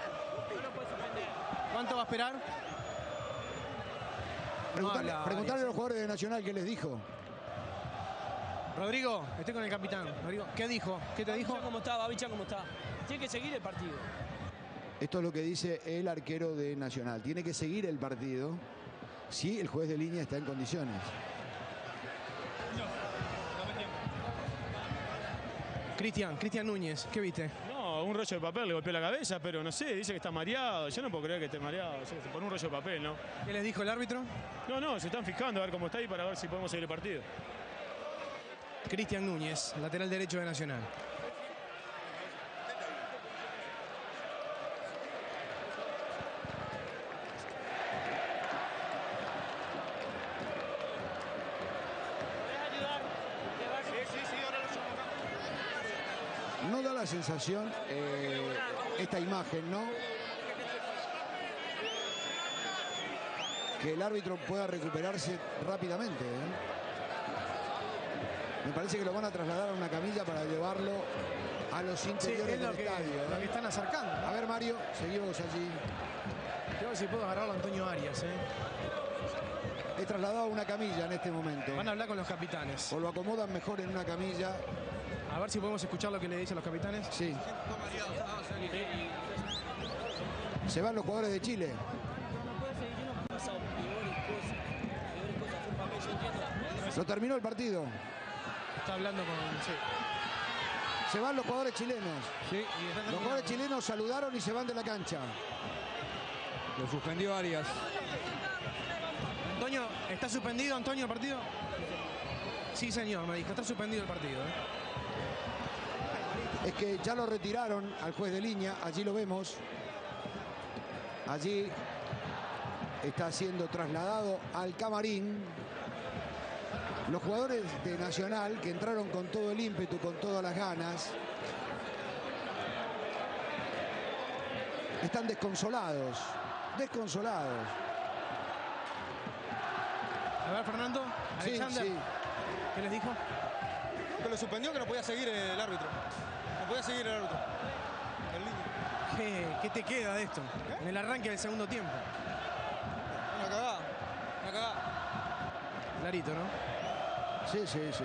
¿Cuánto va a esperar? Preguntale a los jugadores de Nacional qué les dijo. Rodrigo, estoy con el capitán. Rodrigo, ¿qué dijo? ¿Qué te dijo? Cómo está, Babicha cómo está. Tiene que seguir el partido. Esto es lo que dice el arquero de Nacional. Tiene que seguir el partido si el juez de línea está en condiciones. Cristian, Cristian Núñez, ¿qué viste? No, un rollo de papel le golpeó la cabeza, pero no sé, dice que está mareado. Yo no puedo creer que esté mareado. Por un rollo de papel, ¿no? ¿Qué les dijo el árbitro? No, no, se están fijando a ver cómo está ahí para ver si podemos seguir el partido. Cristian Núñez, lateral derecho de Nacional. No da la sensación eh, esta imagen, ¿no? Que el árbitro pueda recuperarse rápidamente. ¿eh? Me parece que lo van a trasladar a una camilla para llevarlo a los Sí, interiores es lo del que, estadio. lo ¿eh? que están acercando. A ver, Mario, seguimos allí. Quiero ver si puedo agarrarlo a Antonio Arias. ¿eh? Es trasladado a una camilla en este momento. Van a hablar con los capitanes. O lo acomodan mejor en una camilla. A ver si podemos escuchar lo que le dicen los capitanes. Sí. Se van los jugadores de Chile. Lo terminó el partido. Está hablando con. Sí. Se van los jugadores chilenos. Sí, Los jugadores chilenos saludaron y se van de la cancha. lo suspendió Arias. Antonio, ¿está suspendido Antonio el partido? Sí, señor, me dijo. Está suspendido el partido. ¿eh? Es que ya lo retiraron al juez de línea. Allí lo vemos. Allí está siendo trasladado al camarín. Los jugadores de Nacional que entraron con todo el ímpetu, con todas las ganas, están desconsolados. Desconsolados. A ver, Fernando. Sí, Alexander, sí. ¿qué les dijo? Que lo suspendió, que no podía seguir el árbitro. No podía seguir el árbitro. ¿Qué, qué te queda de esto? En el arranque del segundo tiempo. Una cagada. Una cagada. Clarito, ¿no? Sí, sí, sí.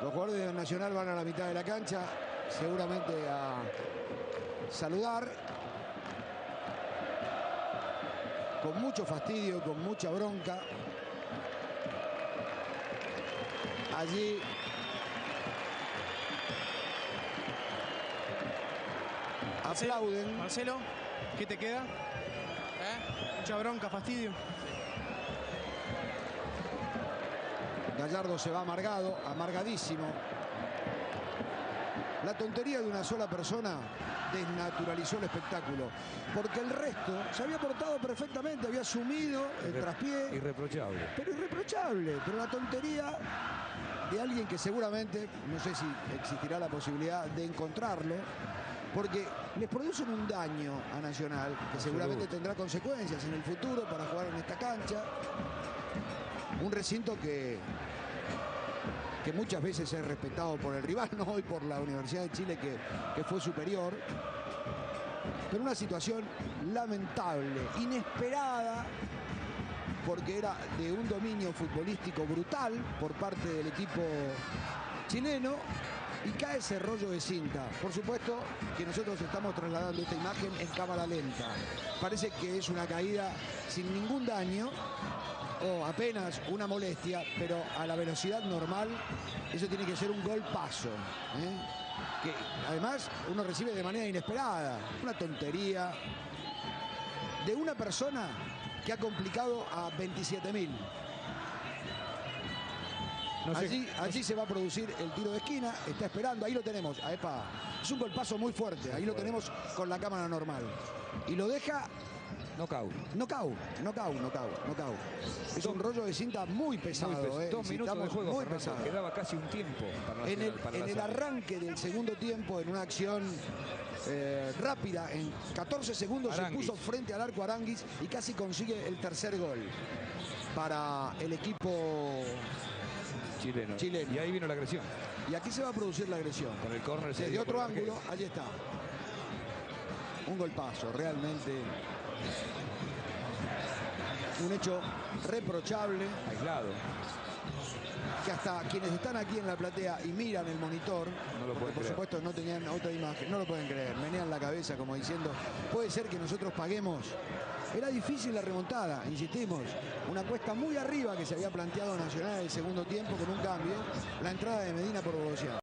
Los jugadores de Nacional van a la mitad de la cancha, seguramente a saludar. Con mucho fastidio, con mucha bronca. Allí aplauden. Marcelo, ¿qué te queda? ¿Eh? Mucha bronca, fastidio. Gallardo se va amargado, amargadísimo. La tontería de una sola persona desnaturalizó el espectáculo. Porque el resto se había portado perfectamente, había asumido el traspié, Irreprochable. pero irreprochable. Pero la tontería de alguien que seguramente, no sé si existirá la posibilidad de encontrarlo, porque les producen un daño a Nacional, que seguramente tendrá consecuencias en el futuro para jugar en esta cancha. Un recinto que, que muchas veces es respetado por el rival, no hoy por la Universidad de Chile que, que fue superior. Pero una situación lamentable, inesperada, porque era de un dominio futbolístico brutal por parte del equipo chileno y cae ese rollo de cinta. Por supuesto que nosotros estamos trasladando esta imagen en cámara lenta. Parece que es una caída sin ningún daño o apenas una molestia, pero a la velocidad normal eso tiene que ser un gol paso. ¿eh? Que además uno recibe de manera inesperada. Una tontería de una persona que ha complicado a 27.000. No sé- allí allí se va a producir el tiro de esquina, está esperando, ahí lo tenemos. a epa. Es un golpazo muy fuerte, ahí lo tenemos con la cámara normal. Y lo deja Knockout. knockout, knockout, knockout, knockout. Es un rollo de cinta muy pesado, Muy pes- eh. Dos minutos de juego, muy Fernando. pesado. Quedaba casi un tiempo para En el, para en el arranque del segundo tiempo, en una acción eh, rápida, en 14 segundos Aranguis. se puso frente al arco Aranguis y casi consigue el tercer gol para el equipo. Chileno. Chileno. Y ahí vino la agresión. Y aquí se va a producir la agresión. Con el córner Desde otro ángulo, allí está. Un golpazo, realmente. Un hecho reprochable Aislado. que hasta quienes están aquí en la platea y miran el monitor, No lo porque por creer. supuesto no tenían otra imagen, no lo pueden creer, menean la cabeza como diciendo, puede ser que nosotros paguemos. Era difícil la remontada, insistimos, una cuesta muy arriba que se había planteado Nacional en el segundo tiempo con un cambio, la entrada de Medina por Bogotá.